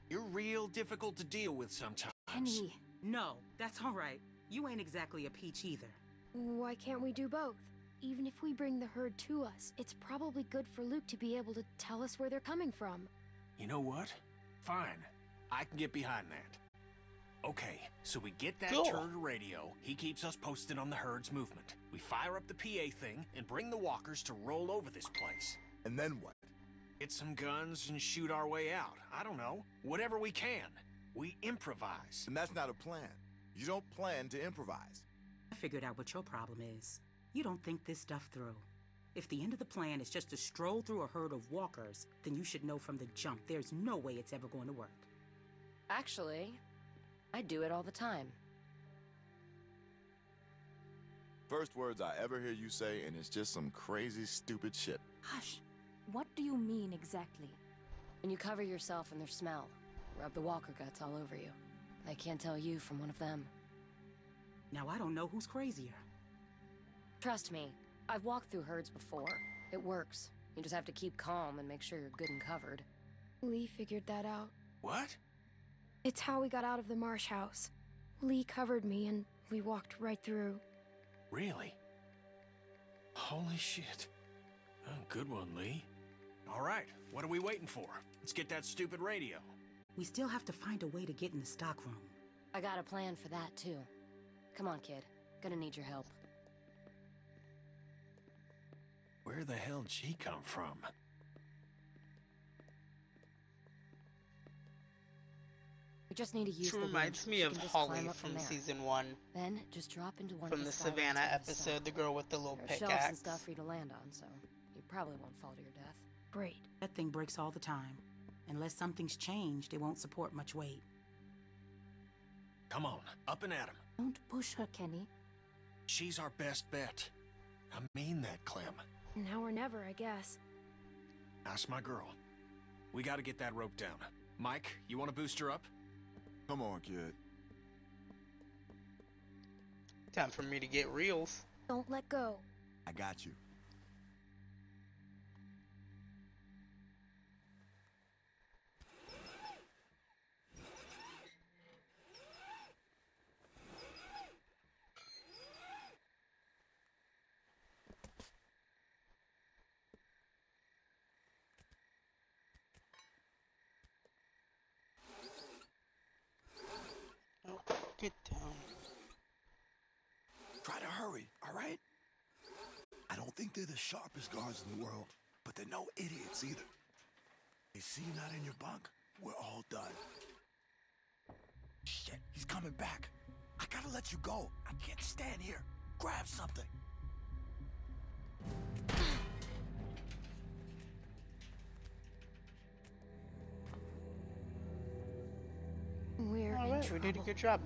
You're real difficult to deal with sometimes. Kenny. No, that's all right. You ain't exactly a peach either. Why can't we do both? Even if we bring the herd to us, it's probably good for Luke to be able to tell us where they're coming from. You know what? Fine. I can get behind that. Okay, so we get that Cool. turd radio. He keeps us posted on the herd's movement. We fire up the PA thing and bring the walkers to roll over this place. And then what? Get some guns and shoot our way out. I don't know. Whatever we can. We improvise. And that's not a plan. You don't plan to improvise. I figured out what your problem is. You don't think this stuff through. If the end of the plan is just to stroll through a herd of walkers, then you should know from the jump there's no way it's ever going to work. Actually, I do it all the time. First words I ever hear you say, and it's just some crazy, stupid shit. Hush. What do you mean exactly? When you cover yourself in their smell, rub the walker guts all over you. I can't tell you from one of them. Now I don't know who's crazier. Trust me, I've walked through herds before. It works. You just have to keep calm and make sure you're good and covered. Lee figured that out. What? It's how we got out of the marsh house. Lee covered me and we walked right through. Really? Holy shit. Oh, good one, Lee. All right, what are we waiting for? Let's get that stupid radio. We still have to find a way to get in the stockroom. I got a plan for that, too. Come on, kid. Gonna need your help. Where the hell did she come from? We just need to use She the reminds winch. me She of can just Molly climb up from there. season one. Then just drop into one From of the the skylights Savannah on the episode, the girl with the little There are shelves pickaxe. and stuff for you to land on, so you probably won't fall to your death. Great. That thing breaks all the time. Unless something's changed, it won't support much weight. Come on, up and at him. Don't push her, Kenny. She's our best bet. I mean that, Clem. Now or never, I guess. That's my girl. We gotta get that rope down. Mike, you wanna boost her up? Come on, kid. Time for me to get reels. Don't let go. I got you. all right? I don't think they're the sharpest guards in the world, but they're no idiots either. They see you not in your bunk, we're all done. Shit, he's coming back. I gotta let you go. I can't stand here. Grab something. We're All in we did a trouble. good job.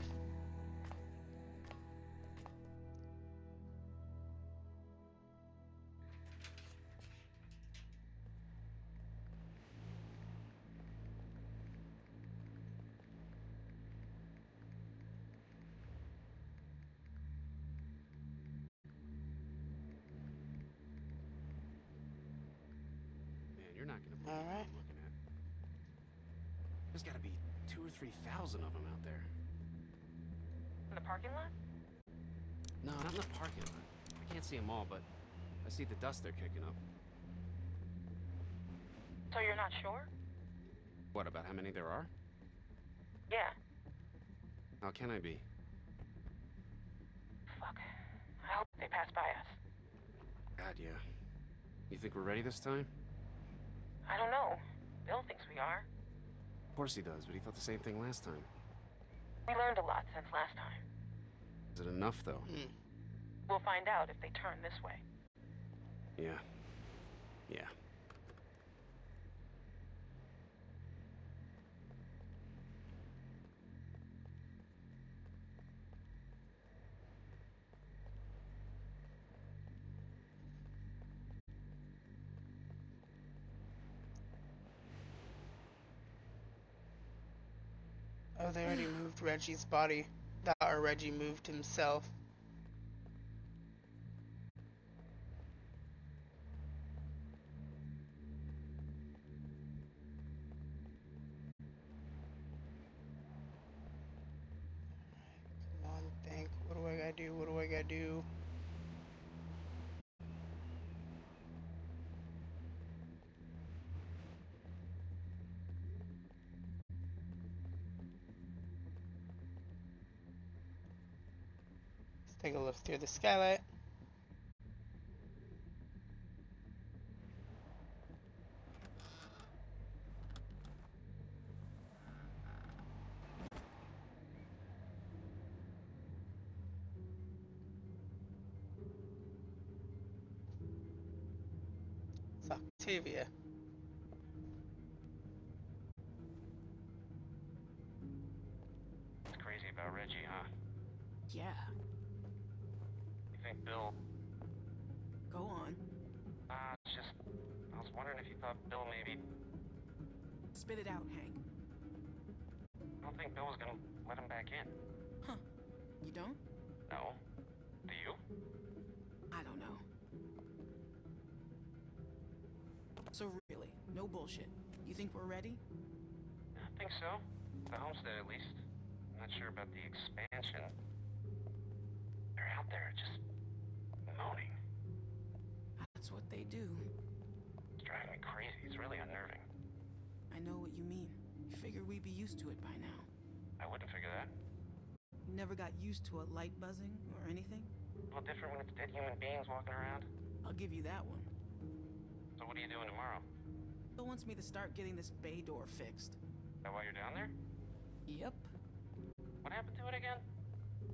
See the dust they're kicking up. So you're not sure? What about how many there are? Yeah. How can I be? Fuck. I hope they pass by us. God, yeah. You think we're ready this time? I don't know. Bill thinks we are. Of course he does, but he thought the same thing last time. We learned a lot since last time. Is it enough, though? Hmm. We'll find out if they turn this way. Yeah. Yeah. Oh, they already moved Reggie's body. That or Reggie moved himself. Through the skylight. It's Octavia. It's crazy about Reggie, huh? Yeah, You think Bill... go on. Uh, just... I was wondering if you thought Bill maybe... Spit it out, Hank. I don't think Bill was gonna let him back in. Huh. You don't? No. Do you? I don't know. So really, no bullshit. You think we're ready? I think so. The homestead, at least. I'm not sure about the expansion. They're out there just moaning. That's what they do. It's driving me crazy. It's really unnerving. I know what you mean. You figured we'd be used to it by now. I wouldn't figure that. You never got used to a light buzzing or anything? A little different when it's dead human beings walking around. I'll give you that one. So what are you doing tomorrow? Bill wants me to start getting this bay door fixed. Is that why you're down there? Yep. What happened to it again?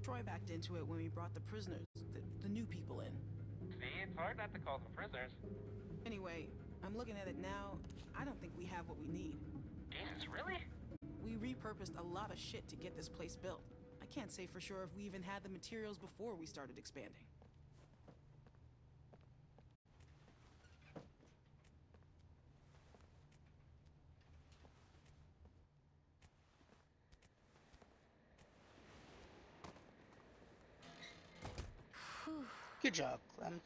Troy backed into it when we brought the prisoners, the, the new people in. See, it's hard not to call them prisoners. Anyway, I'm looking at it now. I don't think we have what we need. Jesus, really? We repurposed a lot of shit to get this place built. I can't say for sure if we even had the materials before we started expanding. Good job, Clem.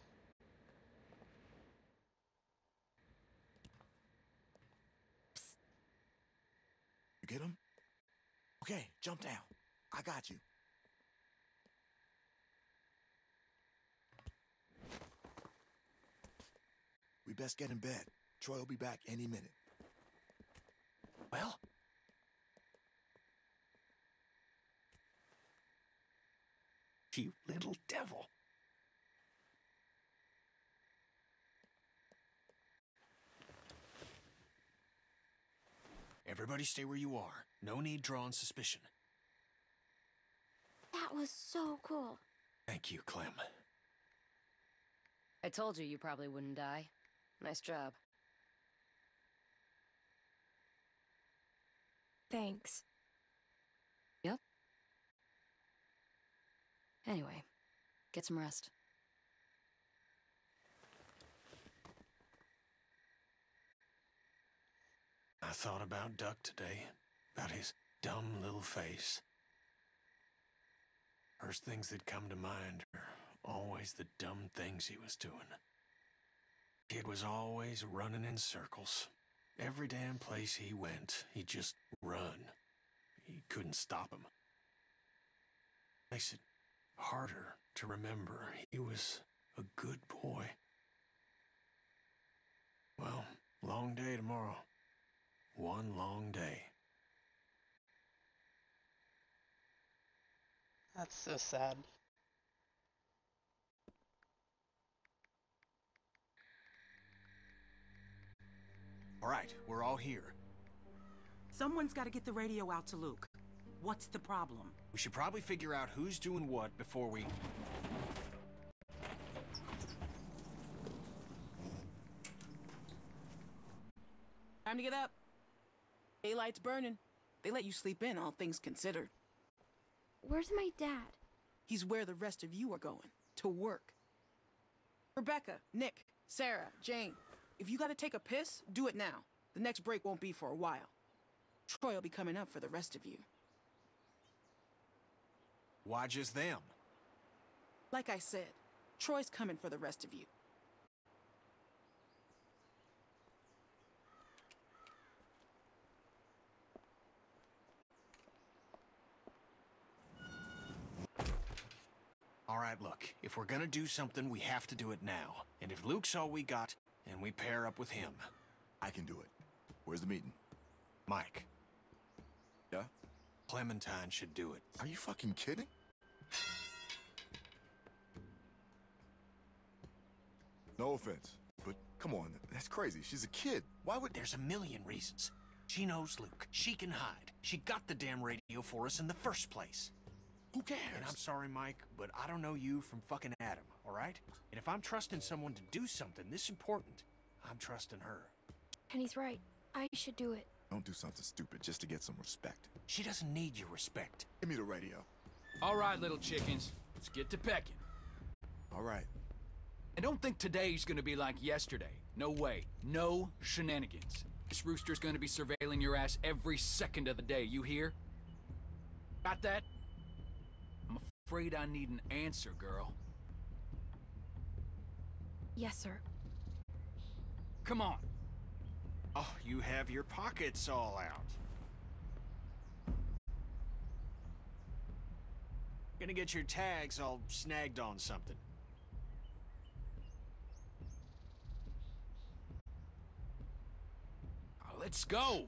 You get him? Okay, jump down. I got you. We best get in bed. Troy will be back any minute. Well? You little devil. Everybody stay where you are. No need drawing suspicion. That was so cool. Thank you, Clem. I told you you probably wouldn't die. Nice job. Thanks. Yep. Anyway, get some rest. I thought about Duck today, about his dumb little face. First things that come to mind are always the dumb things he was doing. Kid was always running in circles. Every damn place he went, he'd just run. He couldn't stop him. Makes it harder to remember he was a good boy. Well, long day tomorrow. One long day. That's so sad. All right, we're all here. Someone's got to get the radio out to Luke. What's the problem? We should probably figure out who's doing what before we... Time to get up. Daylight's burning. They let you sleep in, all things considered. Where's my dad? He's where the rest of you are going. To work. Rebecca, Nick, Sarah, Jane. If you gotta take a piss, do it now. The next break won't be for a while. Troy will be coming up for the rest of you. Why just them? Like I said, Troy's coming for the rest of you. All right, look, if we're gonna do something, we have to do it now. And if Luke's all we got, and we pair up with him. I can do it. Where's the meeting? Mike. Yeah? Clementine should do it. Are you fucking kidding? No offense, but come on, that's crazy. She's a kid. Why would... There's a million reasons. She knows Luke. She can hide. She got the damn radio for us in the first place. Who cares? And I'm sorry, Mike, but I don't know you from fucking Adam, all right? And if I'm trusting someone to do something this important, I'm trusting her. And he's right. I should do it. Don't do something stupid just to get some respect. She doesn't need your respect. Give me the radio. All right, little chickens. Let's get to pecking. All right. And don't think today's gonna be like yesterday. No way. No shenanigans. This rooster's gonna be surveilling your ass every second of the day, you hear? Got that? I'm afraid I need an answer, girl. Yes, sir. Come on. Oh, you have your pockets all out. Gonna get your tags all snagged on something. Let's go.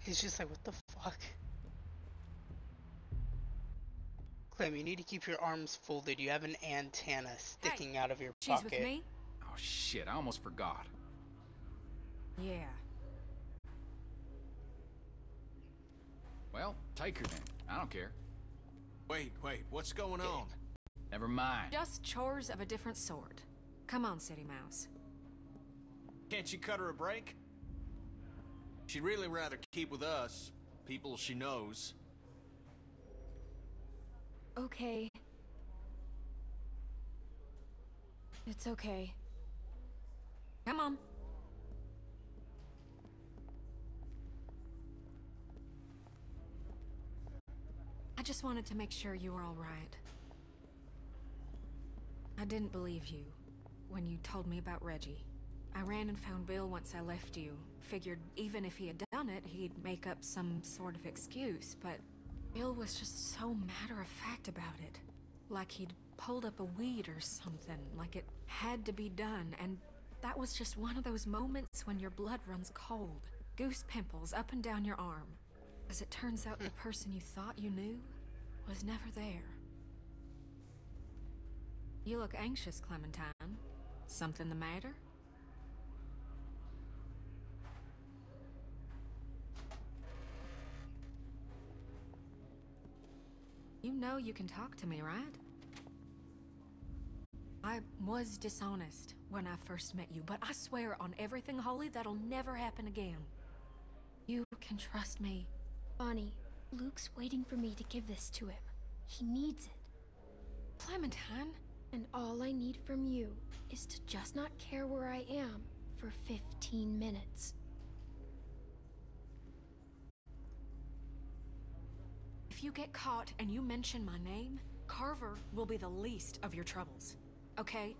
He's just like, what the fuck? Clem, you need to keep your arms folded. You have an antenna sticking out of your She's pocket. with me? Oh shit, I almost forgot. Yeah. Well, take her then. I don't care. Wait, wait, what's going on? Never mind. Just chores of a different sort. Come on, City Mouse. Can't you cut her a break? She'd really rather keep with us, people she knows. Okay. It's okay. Come on. I just wanted to make sure you were all right. I didn't believe you when you told me about Reggie. I ran and found Bill once I left you. Figured even if he had done it, he'd make up some sort of excuse, but Bill was just so matter of fact about it. Like he'd pulled up a weed or something, like it had to be done, and that was just one of those moments when your blood runs cold. Goose pimples up and down your arm. As it turns out, the hmm. person you thought you knew was never there. You look anxious, Clementine. Something the matter? Know you can talk to me, right? I was dishonest when I first met you, but I swear on everything holy that'll never happen again. You can trust me. Bonnie, Luke's waiting for me to give this to him. He needs it. Clementine? And all I need from you is to just not care where I am for 15 minutes. If you get caught and you mention my name, Carver will be the least of your troubles. Okay?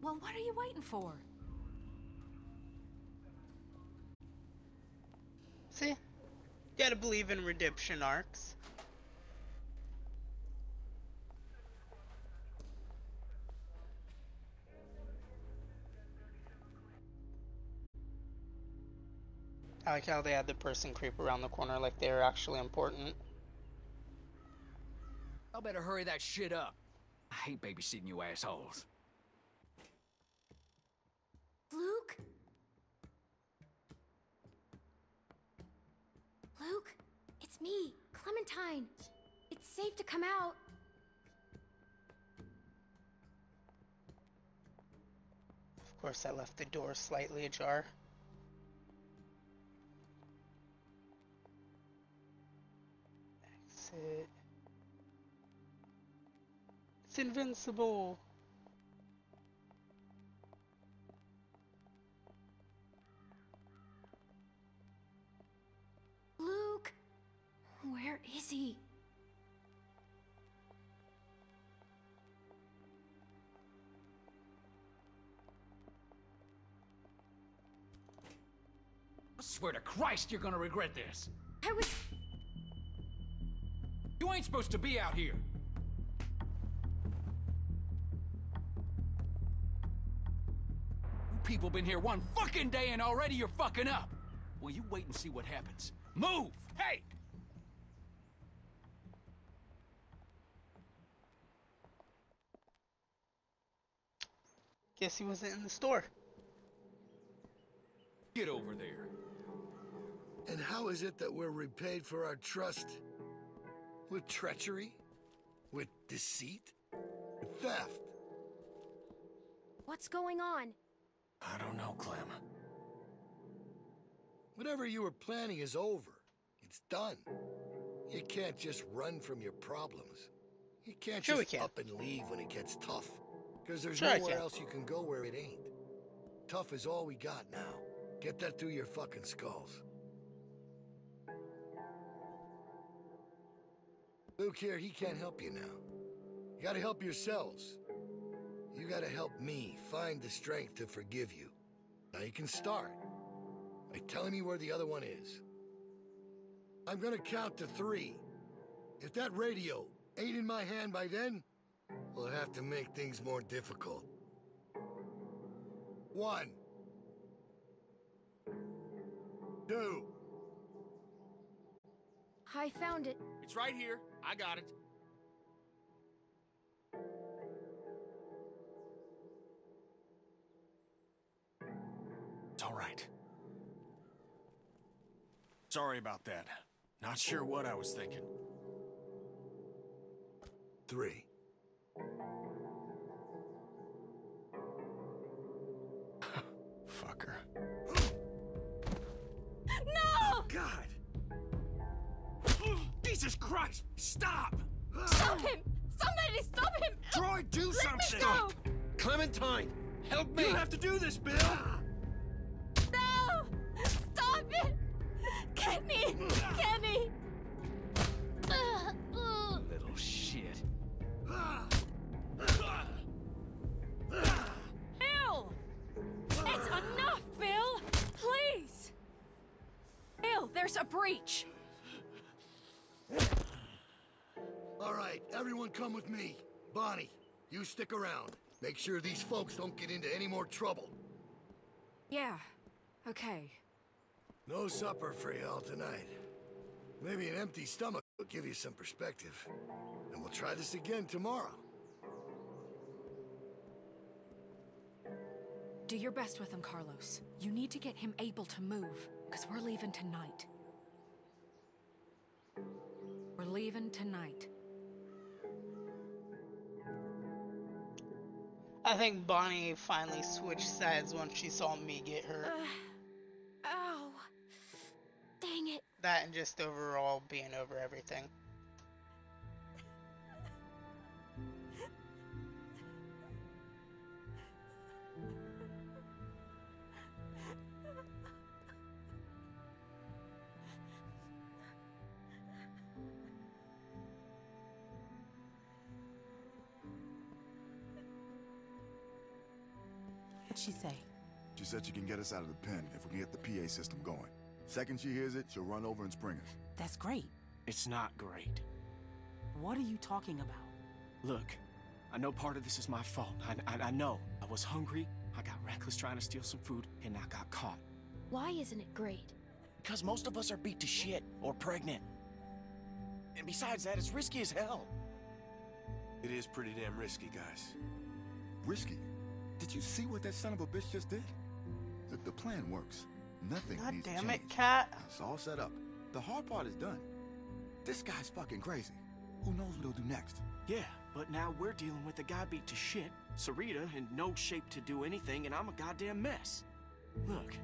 Well, what are you waiting for? See? Gotta believe in redemption arcs. I like how they had the person creep around the corner like they were actually important. Y'all better hurry that shit up. I hate babysitting you assholes. Luke? Luke? It's me, Clementine. It's safe to come out. Of course, I left the door slightly ajar. Exit. It's invincible. Luke! Where is he? I swear to Christ you're gonna regret this. I was. You ain't supposed to be out here. You people been here one fucking day and already you're fucking up. Well, you wait and see what happens. Move! Hey! Guess he wasn't in the store. Get over there. And how is it that we're repaid for our trust? With treachery? With deceit? With theft? What's going on? I don't know, Clem. Whatever you were planning is over. It's done. You can't just run from your problems. You can't Sure just can. up and leave when it gets tough. Because there's Sure I nowhere else you can go where it ain't. Tough is all we got now. Get that through your fucking skulls. Luke here, he can't help you now. You gotta help yourselves. You gotta help me find the strength to forgive you. Now you can start by telling me where the other one is. I'm gonna count to three. If that radio ain't in my hand by then, we'll have to make things more difficult. One. Two. I found it. It's right here. I got it. It's all right. Sorry about that. Not sure what I was thinking. Three. Fucker. Jesus Christ! Stop! Stop him! Somebody stop him! Troy, do Let something! Me go! Clementine, help me! You don't have to do this, Bill! No! Stop it! Kenny! Kenny! Ugh, ugh. Little shit. Bill! It's enough, Bill! Please! Bill, there's a breach! All right, everyone come with me. Bonnie, you stick around. Make sure these folks don't get into any more trouble. Yeah, okay. No supper for y'all tonight. Maybe an empty stomach will give you some perspective. And we'll try this again tomorrow. Do your best with him, Carlos. You need to get him able to move, because we're leaving tonight. We're leaving tonight. I think Bonnie finally switched sides once she saw me get hurt. Ow. Dang it. That and just overall being over everything. Get us out of the pen if we can get the PA system going. Second she hears it, she'll run over and spring us. That's great. It's not great. What are you talking about? Look, I know part of this is my fault. I, I, I know. I was hungry, I got reckless trying to steal some food, and I got caught. Why isn't it great? Because most of us are beat to shit or pregnant. And besides that, it's risky as hell. It is pretty damn risky, guys. Risky? Did you see what that son of a bitch just did? The, the plan works. Nothing God needs to damn change. it, Cat. It's all set up. The hard part is done. This guy's fucking crazy. Who knows what he'll do next? Yeah, but now we're dealing with a guy beat to shit, Sarita in no shape to do anything, and I'm a goddamn mess. Look,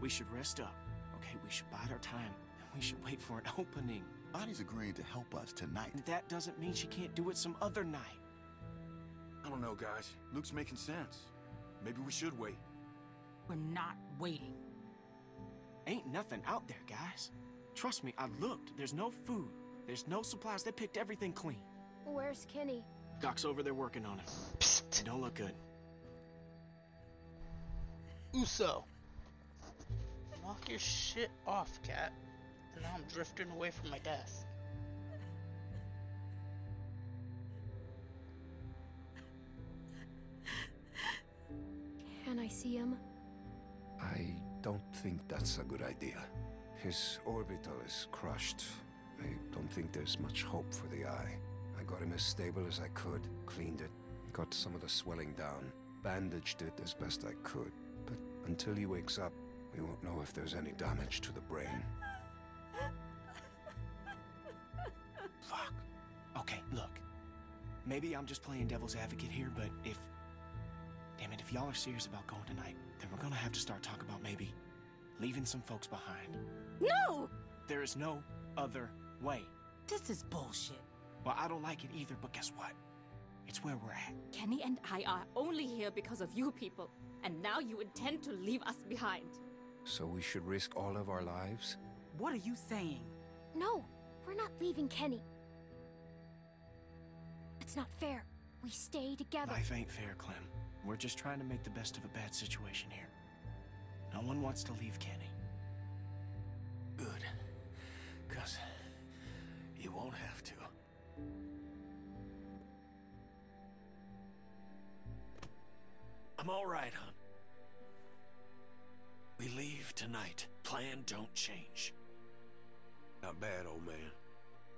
we should rest up, okay? We should bide our time, and we should wait for an opening. Bonnie's agreeing to help us tonight. And that doesn't mean she can't do it some other night. I don't know, guys. Luke's making sense. Maybe we should wait. We're not waiting. Ain't nothing out there, guys. Trust me, I looked. There's no food. There's no supplies. They picked everything clean. Where's Kenny? Doc's over there working on it. Psst. Don't look good. Uso. Knock your shit off, Cat. And now I'm drifting away from my desk. Can I see him? I don't think that's a good idea. His orbital is crushed. I don't think there's much hope for the eye. I got him as stable as I could, cleaned it, got some of the swelling down, bandaged it as best I could. But until he wakes up, we won't know if there's any damage to the brain. Fuck. Okay, look. Maybe I'm just playing devil's advocate here, but if. Damn it, if y'all are serious about going tonight, then we're gonna have to start talking about maybe leaving some folks behind. No! There is no other way. This is bullshit. Well, I don't like it either, but guess what? It's where we're at. Kenny and I are only here because of you people, and now you intend to leave us behind. So we should risk all of our lives? What are you saying? No, we're not leaving Kenny. It's not fair. We stay together. Life ain't fair, Clem. We're just trying to make the best of a bad situation here. No one wants to leave Kenny. Good. Because you won't have to. I'm all right, hon. We leave tonight. Plan don't change. Not bad, old man.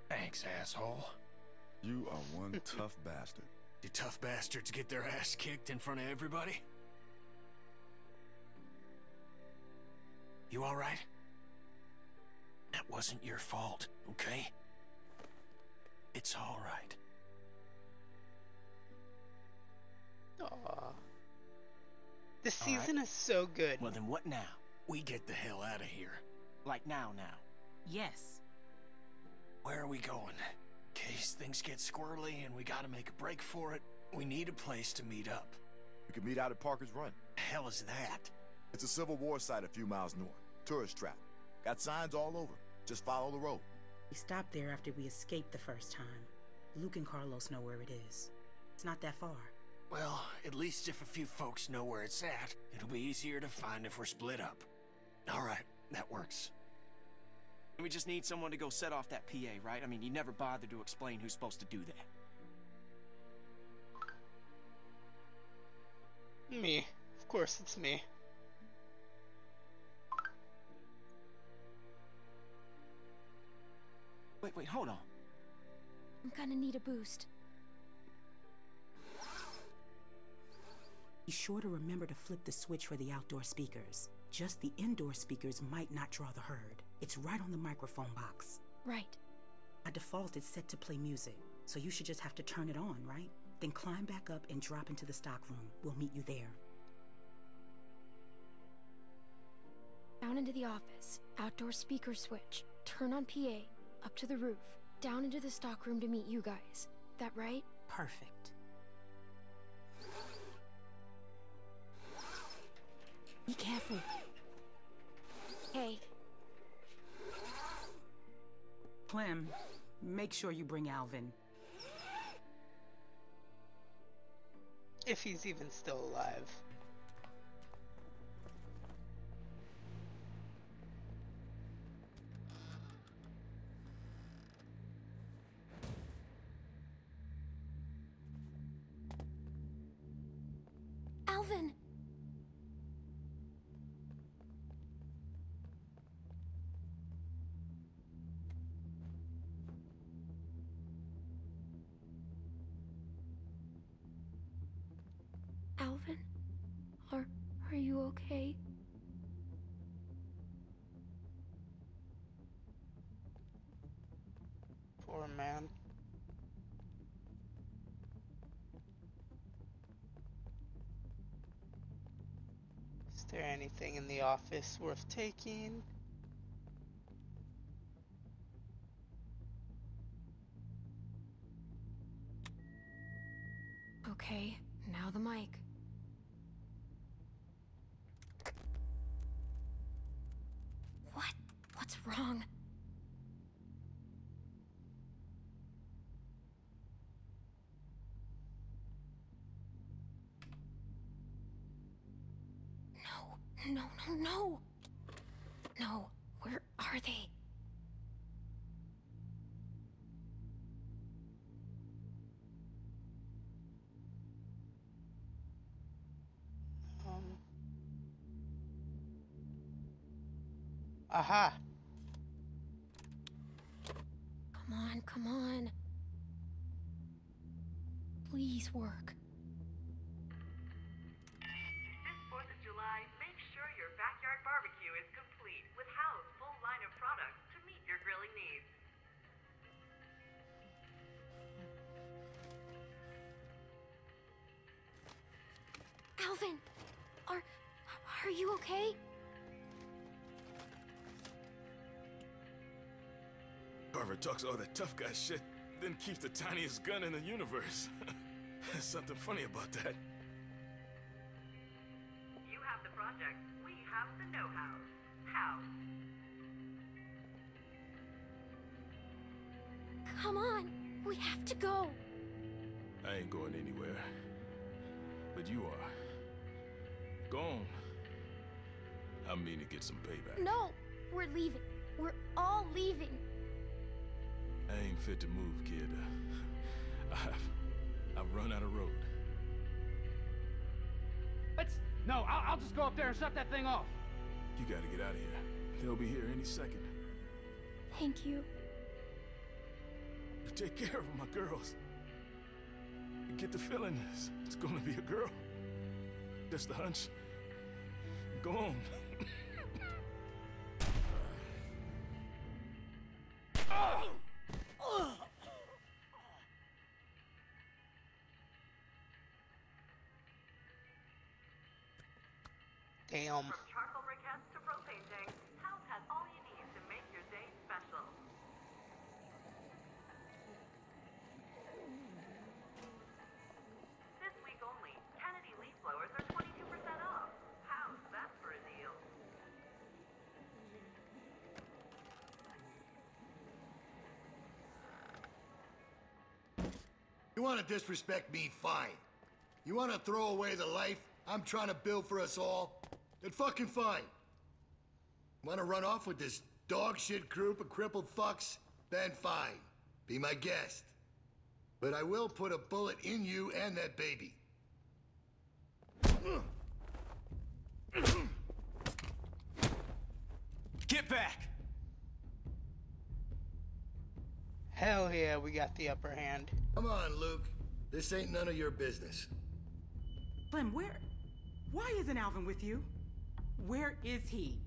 Thanks, asshole. You are one tough bastard. Do tough bastards get their ass kicked in front of everybody? You alright? That wasn't your fault, okay? It's alright. Aww. This All right. season is so good. Well, then what now? We get the hell out of here. Like now, now. Yes. Where are we going? In case things get squirrely and we gotta make a break for it, we need a place to meet up. We could meet out at Parker's Run. hell is that? It's a Civil War site a few miles north. Tourist trap. Got signs all over. Just follow the road. We stopped there after we escaped the first time. Luke and Carlos know where it is. It's not that far. Well, at least if a few folks know where it's at, it'll be easier to find if we're split up. Alright, that works. We just need someone to go set off that PA, right? I mean, you never bothered to explain who's supposed to do that. Me. Of course it's me. Wait, wait, hold on. I'm gonna need a boost. Be sure to remember to flip the switch for the outdoor speakers. Just the indoor speakers might not draw the herd. It's right on the microphone box. Right. By default, it's set to play music, so you should just have to turn it on, right? Then climb back up and drop into the stock room. We'll meet you there. Down into the office, outdoor speaker switch, turn on PA, up to the roof, down into the stock room to meet you guys. That right? Perfect. Be careful. Hey, Clem, make sure you bring Alvin. If he's even still alive. Are are you okay? Poor man. Is there anything in the office worth taking? Okay, now the mic. Aha! Come on, come on. Please work. This 4th of July, make sure your backyard barbecue is complete with Hal's full line of products to meet your grilling needs. Alvin! Are. are you okay? Talks all that tough guy shit, then keeps the tiniest gun in the universe. There's something funny about that. You have the project, we have the know-how. How? Come on! We have to go! I ain't going anywhere. But you are. Go on. I mean to get some payback. No! We're leaving. We're all leaving. I ain't fit to move, kid. I've, I've run out of road. Let's. No, I'll, I'll just go up there and shut that thing off. You gotta get out of here. They'll be here any second. Thank you. You take care of my girls. You get the feeling it's, it's gonna be a girl. Just the hunch. Go on. You want to disrespect me, fine. You want to throw away the life I'm trying to build for us all? Then fucking fine. Want to run off with this dog shit group of crippled fucks? Then fine. Be my guest. But I will put a bullet in you and that baby. Get back! Hell yeah, we got the upper hand. Come on, Luke. This ain't none of your business. Clem, where. Why isn't Alvin with you? Where is he?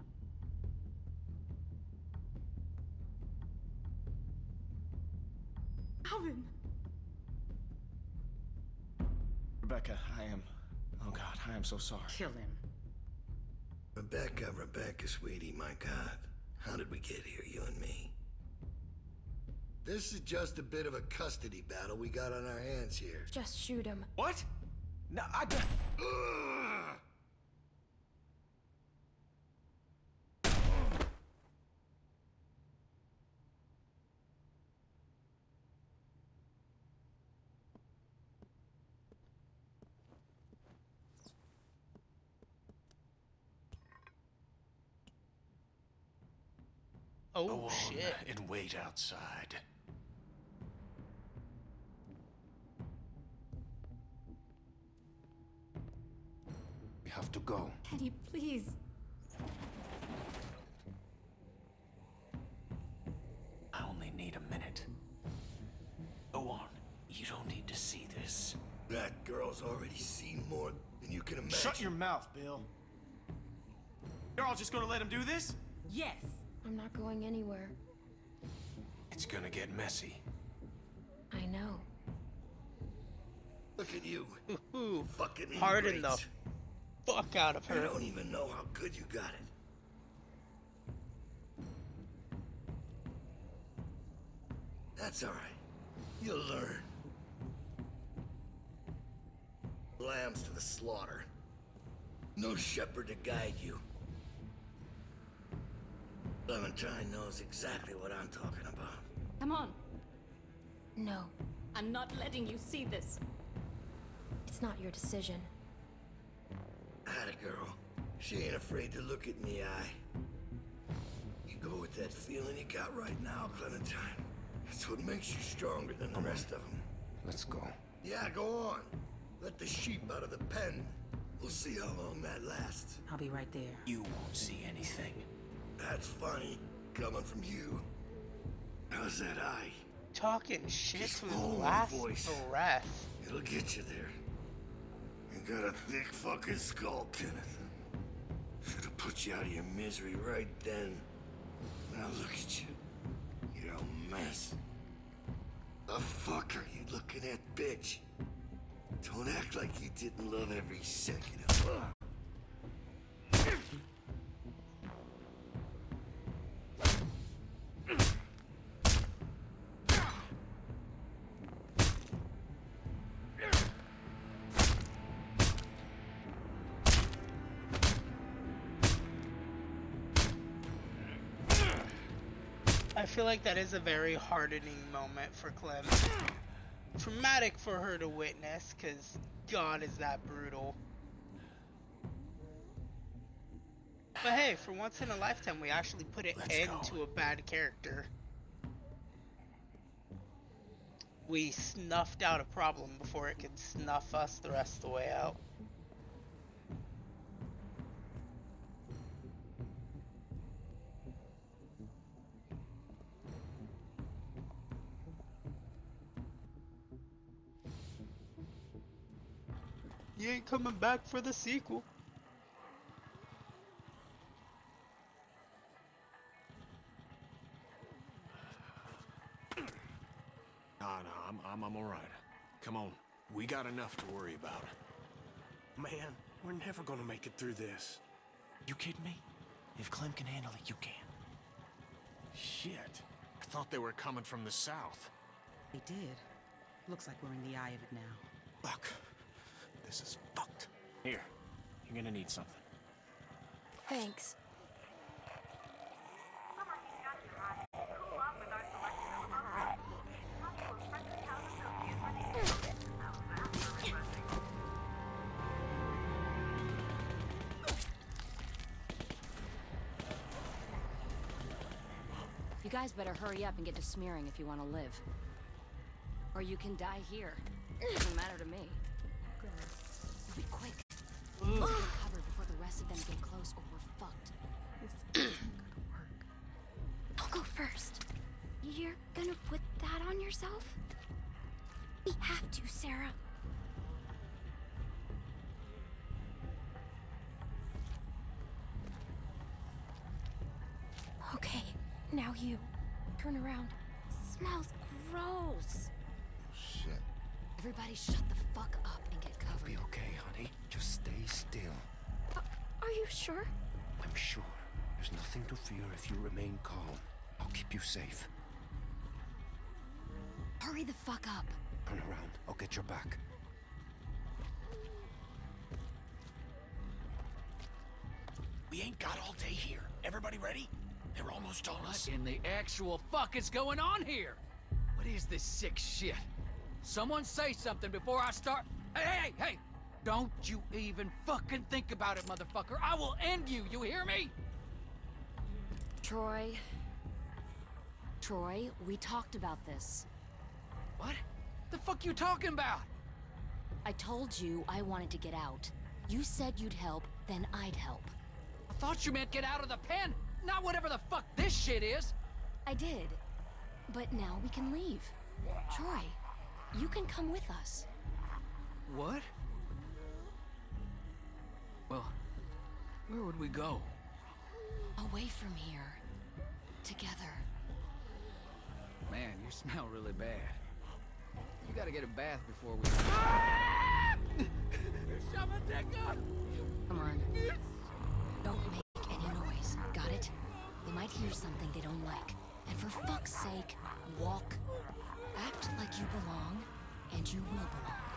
Alvin! Rebecca, I am. Oh God, I am so sorry. Kill him. Rebecca, Rebecca, sweetie, my God. How did we get here, you and me? This is just a bit of a custody battle we got on our hands here. Just shoot him. What? No, I don't. Oh, Go on shit. and wait outside. We have to go. Kenny, please. I only need a minute. Go on. You don't need to see this. That girl's already seen more than you can imagine. Shut your mouth, Bill. You're all just gonna let him do this? Yes. I'm not going anywhere. It's gonna get messy. I know. Look at you. Ooh, Fucking harden the fuck out of her. I don't even know how good you got it. That's alright. You'll learn. Lambs to the slaughter. No shepherd to guide you. Clementine knows exactly what I'm talking about. Come on. No, I'm not letting you see this. it's not your decision. Atta girl. She ain't afraid to look it in the eye. You go with that feeling you got right now, Clementine. That's what makes you stronger than the rest of them. Let's go. Yeah, go on. Let the sheep out of the pen. We'll see how long that lasts. I'll be right there. You won't see anything. That's funny, coming from you. How's that eye? Talking shit Just to his last voice. breath. It'll get you there. You got a thick fucking skull, Kenneth. Should have put you out of your misery right then. Now look at you. You're a mess. The fuck are you looking at, bitch? Don't act like you didn't love every second of it. Feel like that is a very hardening moment for Clem. Traumatic for her to witness, because God is that brutal. But hey, for once in a lifetime, we actually put an Let's end go. to a bad character. We snuffed out a problem before it could snuff us the rest of the way out. You ain't coming back for the sequel. Nah, nah, I'm, I'm, I'm all right. Come on. We got enough to worry about. Man, we're never gonna make it through this. You kidding me? If Clem can handle it, you can. Shit. I thought they were coming from the south. They did. Looks like we're in the eye of it now. Look, this is fucked. Here, you're gonna need something. Thanks. You guys better hurry up and get to smearing if you want to live. Or you can die here. Doesn't matter to me. Of them get close or we're fucked. I'll go first. You're gonna put that on yourself? We have to, Sarah. Okay, now you. Turn around. Smells gross. Shit. Everybody shut the fuck up and get covered. It'll be okay, honey. Just stay still. Are you sure? I'm sure. There's nothing to fear if you remain calm. I'll keep you safe. Hurry the fuck up. Turn around. I'll get your back. We ain't got all day here. Everybody ready? They're almost on us. What in the actual fuck is going on here? What is this sick shit? Someone say something before I start. Hey, hey, hey! Don't you even fucking think about it, motherfucker. I will end you, you hear me? Troy. Troy, we talked about this. What? The fuck you talking about? I told you I wanted to get out. You said you'd help, then I'd help. I thought you meant get out of the pen, not whatever the fuck this shit is. I did. But now we can leave. Troy, you can come with us. What? Well, where would we go? Away from here. Together. Man, you smell really bad. You gotta get a bath before we. Come on. Don't make any noise. Got it? They might hear something they don't like. And for fuck's sake, walk. Act like you belong, and you will belong.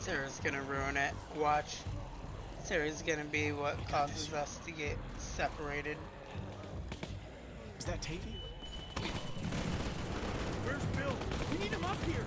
Sarah's gonna ruin it. Watch. Sarah's gonna be what causes us to get separated. Is that Tavy? Where's Bill? We need him up here.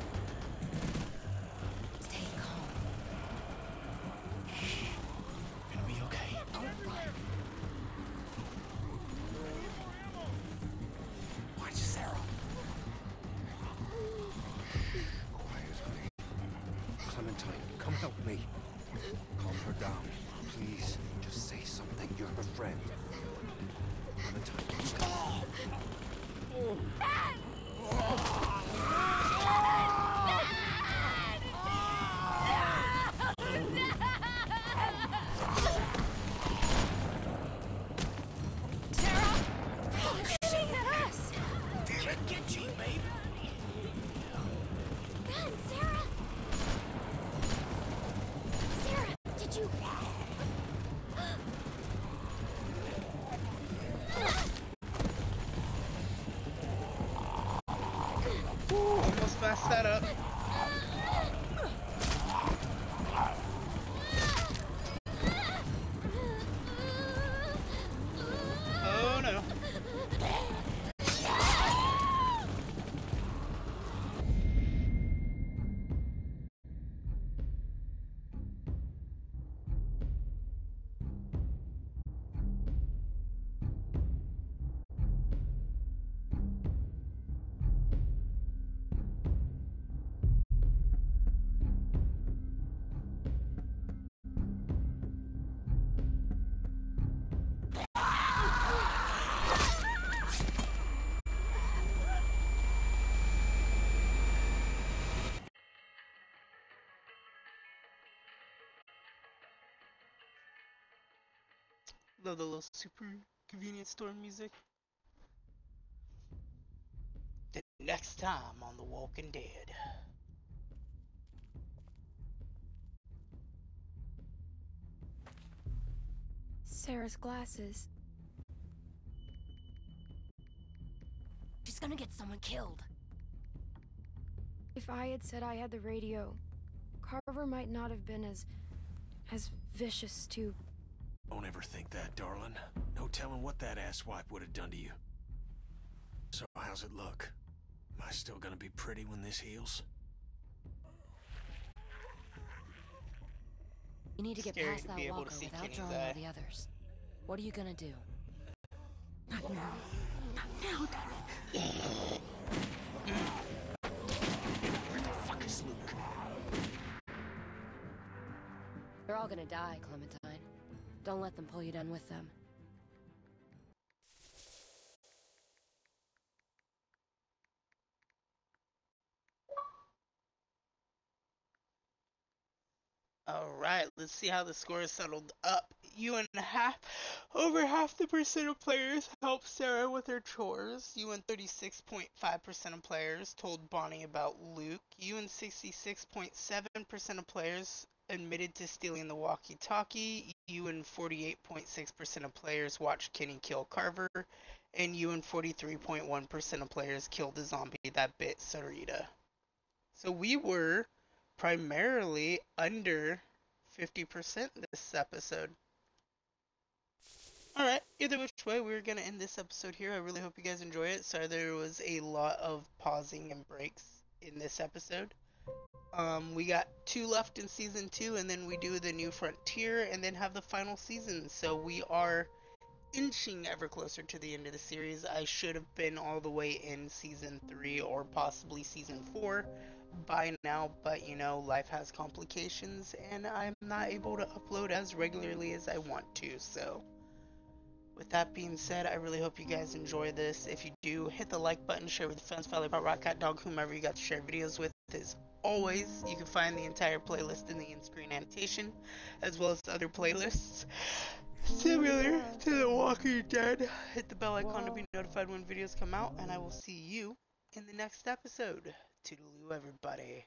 Love the little super convenience store music. The next time on The Walking Dead. Sarah's glasses. She's gonna get someone killed. If I had said I had the radio, Carver might not have been as... as vicious to... Don't ever think that, darling. No telling what that asswipe would have done to you. So, how's it look? Am I still gonna be pretty when this heals? You need to get Scary past to that be able to walker without drawing all the others. What are you gonna do? Not now. Not now, damn it. Where the fuck is Luke? They're all gonna die, Clementine. Don't let them pull you down with them. Alright, let's see how the score is settled up. You and half, over half the percent of players helped Sarah with her chores. You and 36.5% of players told Bonnie about Luke. You and 66.7% of players admitted to stealing the walkie-talkie. You and 48.6% of players watched Kenny kill Carver. And you and 43.1% of players killed the zombie that bit Sarita. So we were primarily under 50% this episode. Alright, either which way, we're going to end this episode here. I really hope you guys enjoy it. Sorry there was a lot of pausing and breaks in this episode. Um, we got two left in season two, and then we do the new frontier, and then have the final season. So we are inching ever closer to the end of the series. I should have been all the way in season three or possibly season four by now, but you know, life has complications, and I'm not able to upload as regularly as I want to. So, with that being said, I really hope you guys enjoy this. If you do, hit the like button, share with friends, follow about Rock Cat Dog, whomever you got to share videos with. As always, you can find the entire playlist in the in-screen annotation, as well as other playlists similar to The Walking Dead. Hit the bell icon to be notified when videos come out, and I will see you in the next episode. Toodaloo, everybody.